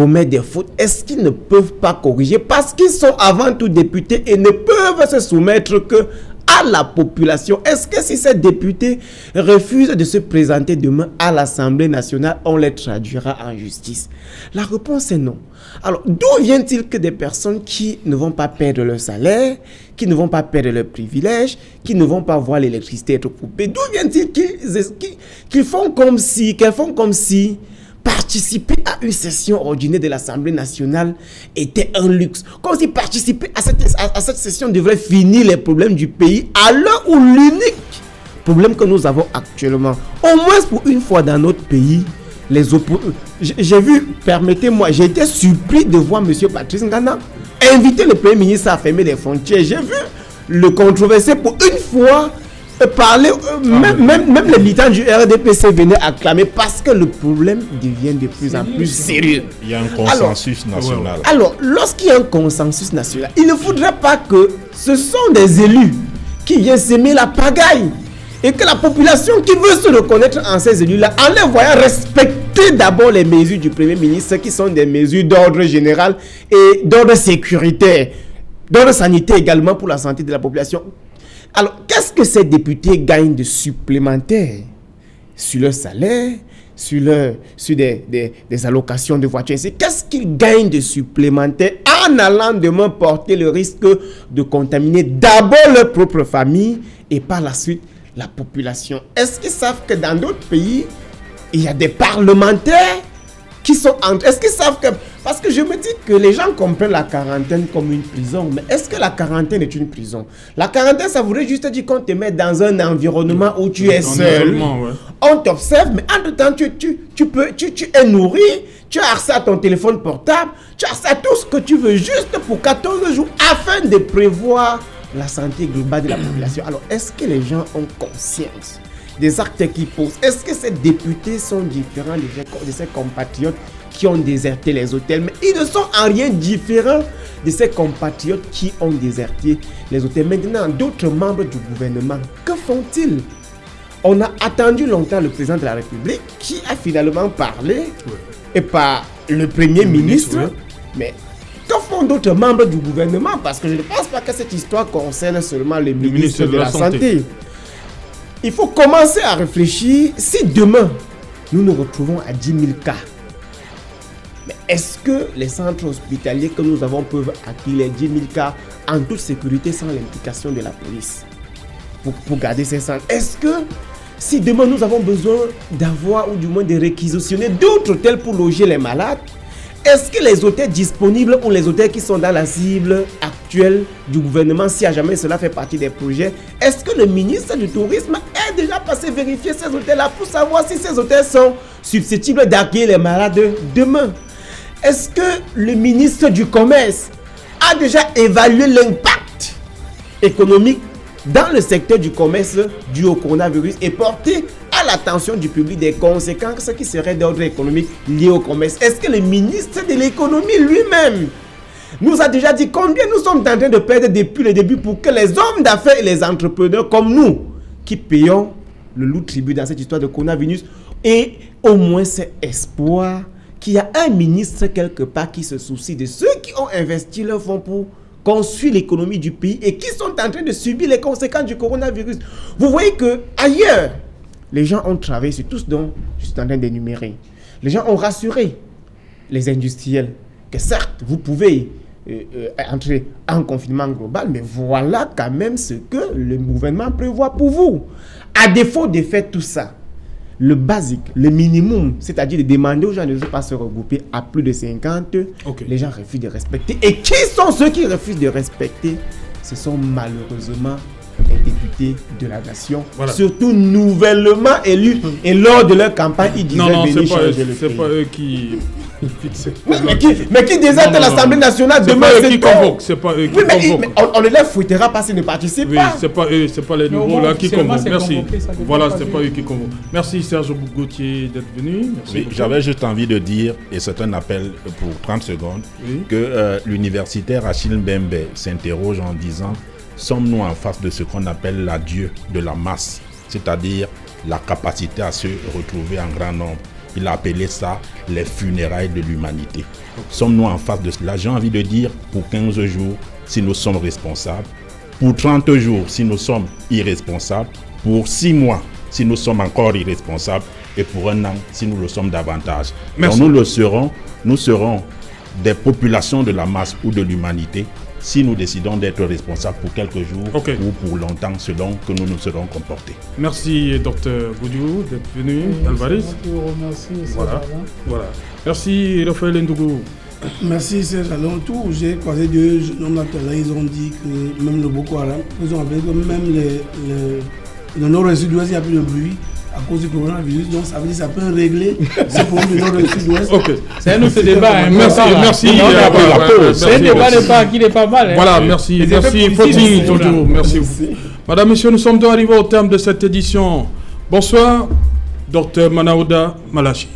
commet des fautes, est-ce qu'ils ne peuvent pas corriger? Parce qu'ils sont avant tout députés et ne peuvent se soumettre que à la population. Est-ce que si ces députés refusent de se présenter demain à l'Assemblée nationale, on les traduira en justice? La réponse est non. Alors, d'où vient-il que des personnes qui ne vont pas perdre leur salaire, qui ne vont pas perdre leurs privilèges, qui ne vont pas voir l'électricité être coupée, d'où vient-il qu'ils font comme si, qu'elles font comme si participer à une session ordinaire de l'Assemblée nationale était un luxe. Comme si participer à cette, à, cette session devrait finir les problèmes du pays à l'heure où l'unique problème que nous avons actuellement, au moins pour une fois dans notre pays, les J'ai vu, permettez-moi, j'ai été surpris de voir M. Patrice Ngana inviter le Premier ministre à fermer les frontières. J'ai vu le controverser pour une fois parler, euh, même, même, même les militants du RDPC venaient acclamer parce que le problème devient de plus en plus sérieux. Il y a un consensus national. Alors, lorsqu'il y a un consensus national, il ne faudrait pas que ce sont des élus qui viennent s'aimer la pagaille et que la population qui veut se reconnaître en ces élus-là, en les voyant respecter d'abord les mesures du Premier ministre, qui sont des mesures d'ordre général et d'ordre sécuritaire, d'ordre sanitaire également pour la santé de la population. Alors, qu'est-ce que ces députés gagnent de supplémentaire sur leur salaire, sur, leur, sur des, allocations de voitures Qu'est-ce qu'ils gagnent de supplémentaire en allant demain porter le risque de contaminer d'abord leur propre famille et par la suite la population? Est-ce qu'ils savent que dans d'autres pays, il y a des parlementaires qui sont en... Est-ce qu'ils savent que... Parce que je me dis que les gens comprennent la quarantaine comme une prison. Mais est-ce que la quarantaine est une prison? La quarantaine, ça voudrait juste dire qu'on te met dans un environnement où tu es seul. On t'observe, mais en tout temps, tu, tu, tu, peux, tu, tu es nourri, tu as accès à ton téléphone portable, tu as accès à tout ce que tu veux juste pour 14 jours afin de prévoir la santé globale de la population. Alors, est-ce que les gens ont conscience des actes qu'ils posent? Est-ce que ces députés sont différents de ces compatriotes qui ont déserté les hôtels Mais ils ne sont en rien différents de ces compatriotes qui ont déserté les hôtels. Maintenant, d'autres membres du gouvernement, que font-ils? On a attendu longtemps le président de la République qui a finalement parlé, et pas le Premier ministre, mais que font d'autres membres du gouvernement? Parce que je ne pense pas que cette histoire concerne seulement le, ministre, de, la, Santé. Il faut commencer à réfléchir si demain nous nous retrouvons à 10 000 cas. Est-ce que les centres hospitaliers que nous avons peuvent les 10 000 cas en toute sécurité sans l'implication de la police pour, pour garder ces centres? Est-ce que si demain nous avons besoin d'avoir ou du moins de réquisitionner d'autres hôtels pour loger les malades, est-ce que les hôtels disponibles ou les hôtels qui sont dans la cible actuelle du gouvernement, si à jamais cela fait partie des projets, est-ce que le ministre du Tourisme est déjà passé vérifier ces hôtels-là pour savoir si ces hôtels sont susceptibles d'accueillir les malades demain? Est-ce que le ministre du Commerce a déjà évalué l'impact économique dans le secteur du commerce dû au coronavirus et porté à l'attention du public des conséquences qui seraient d'ordre économique liées au commerce? Est-ce que le ministre de l'économie lui-même nous a déjà dit combien nous sommes en train de perdre depuis le début pour que les hommes d'affaires et les entrepreneurs comme nous, qui payons le loup tribut dans cette histoire de coronavirus, aient au moins cet espoir qu'il y a un ministre quelque part qui se soucie de ceux qui ont investi leur fonds pour construire l'économie du pays et qui sont en train de subir les conséquences du coronavirus. Vous voyez que ailleurs, les gens ont travaillé sur tout ce dont je suis en train d'énumérer. Les gens ont rassuré les industriels que certes, vous pouvez euh, euh, entrer en confinement global, mais voilà quand même ce que le gouvernement prévoit pour vous. À défaut de faire tout ça, le basique, le minimum, c'est-à-dire de demander aux gens de ne pas se regrouper à plus de 50, les gens refusent de respecter. Et qui sont ceux qui refusent de respecter? Ce sont malheureusement les députés de la nation, surtout nouvellement élus. Et lors de leur campagne, ils disaient non, non, C'est pas eux qui mais, qui, mais qui déserte l'Assemblée nationale demain C'est pas eux qui convoquent. C'est pas eux qui convoquent. Mais, on, les fouettera pas s'ils ne participent oui, pas. c'est pas eux, c'est pas les nouveaux là qui convoquent. Merci. Voilà, c'est pas eux qui convoquent. Merci Serge Gauthier d'être venu. Oui, j'avais juste envie de dire, et c'est un appel pour 30 secondes, que euh, l'universitaire Achille Mbembe s'interroge en disant sommes-nous en face de ce qu'on appelle l'adieu de la masse, c'est-à-dire la capacité à se retrouver en grand nombre? Il a appelé ça les funérailles de l'humanité. Sommes-nous en face de cela? J'ai envie de dire, pour 15 jours, si nous sommes responsables, pour 30 jours, si nous sommes irresponsables, pour 6 mois, si nous sommes encore irresponsables, et pour un an, si nous le sommes davantage. Donc nous le serons, nous serons des populations de la masse ou de l'humanité si nous décidons d'être responsables pour quelques jours ou pour longtemps selon que nous nous serons comportés. Merci, docteur Goudiou, d'être venu. Alvarez. Merci, voilà. voilà. Merci, Raphaël Ndougou. Merci Serge Tout, j'ai croisé deux jeunes hommes ils ont dit que même le Boko Haram, ils ont appelé que même les, le nord et sud-ouest, il n'y a plus de bruit à cause du coronavirus. Donc ça veut dire que ça peut régler ce problème du nord et du sud-ouest. Ok. C'est un autre débat. hein, Merci, merci. Euh, C'est un merci, débat qui n'est pas mal. hein. Voilà, merci. Merci, Foti, toujours. Merci. Madame, Monsieur, nous sommes donc arrivés au terme de cette édition. Bonsoir, docteur Manaouda Malachi.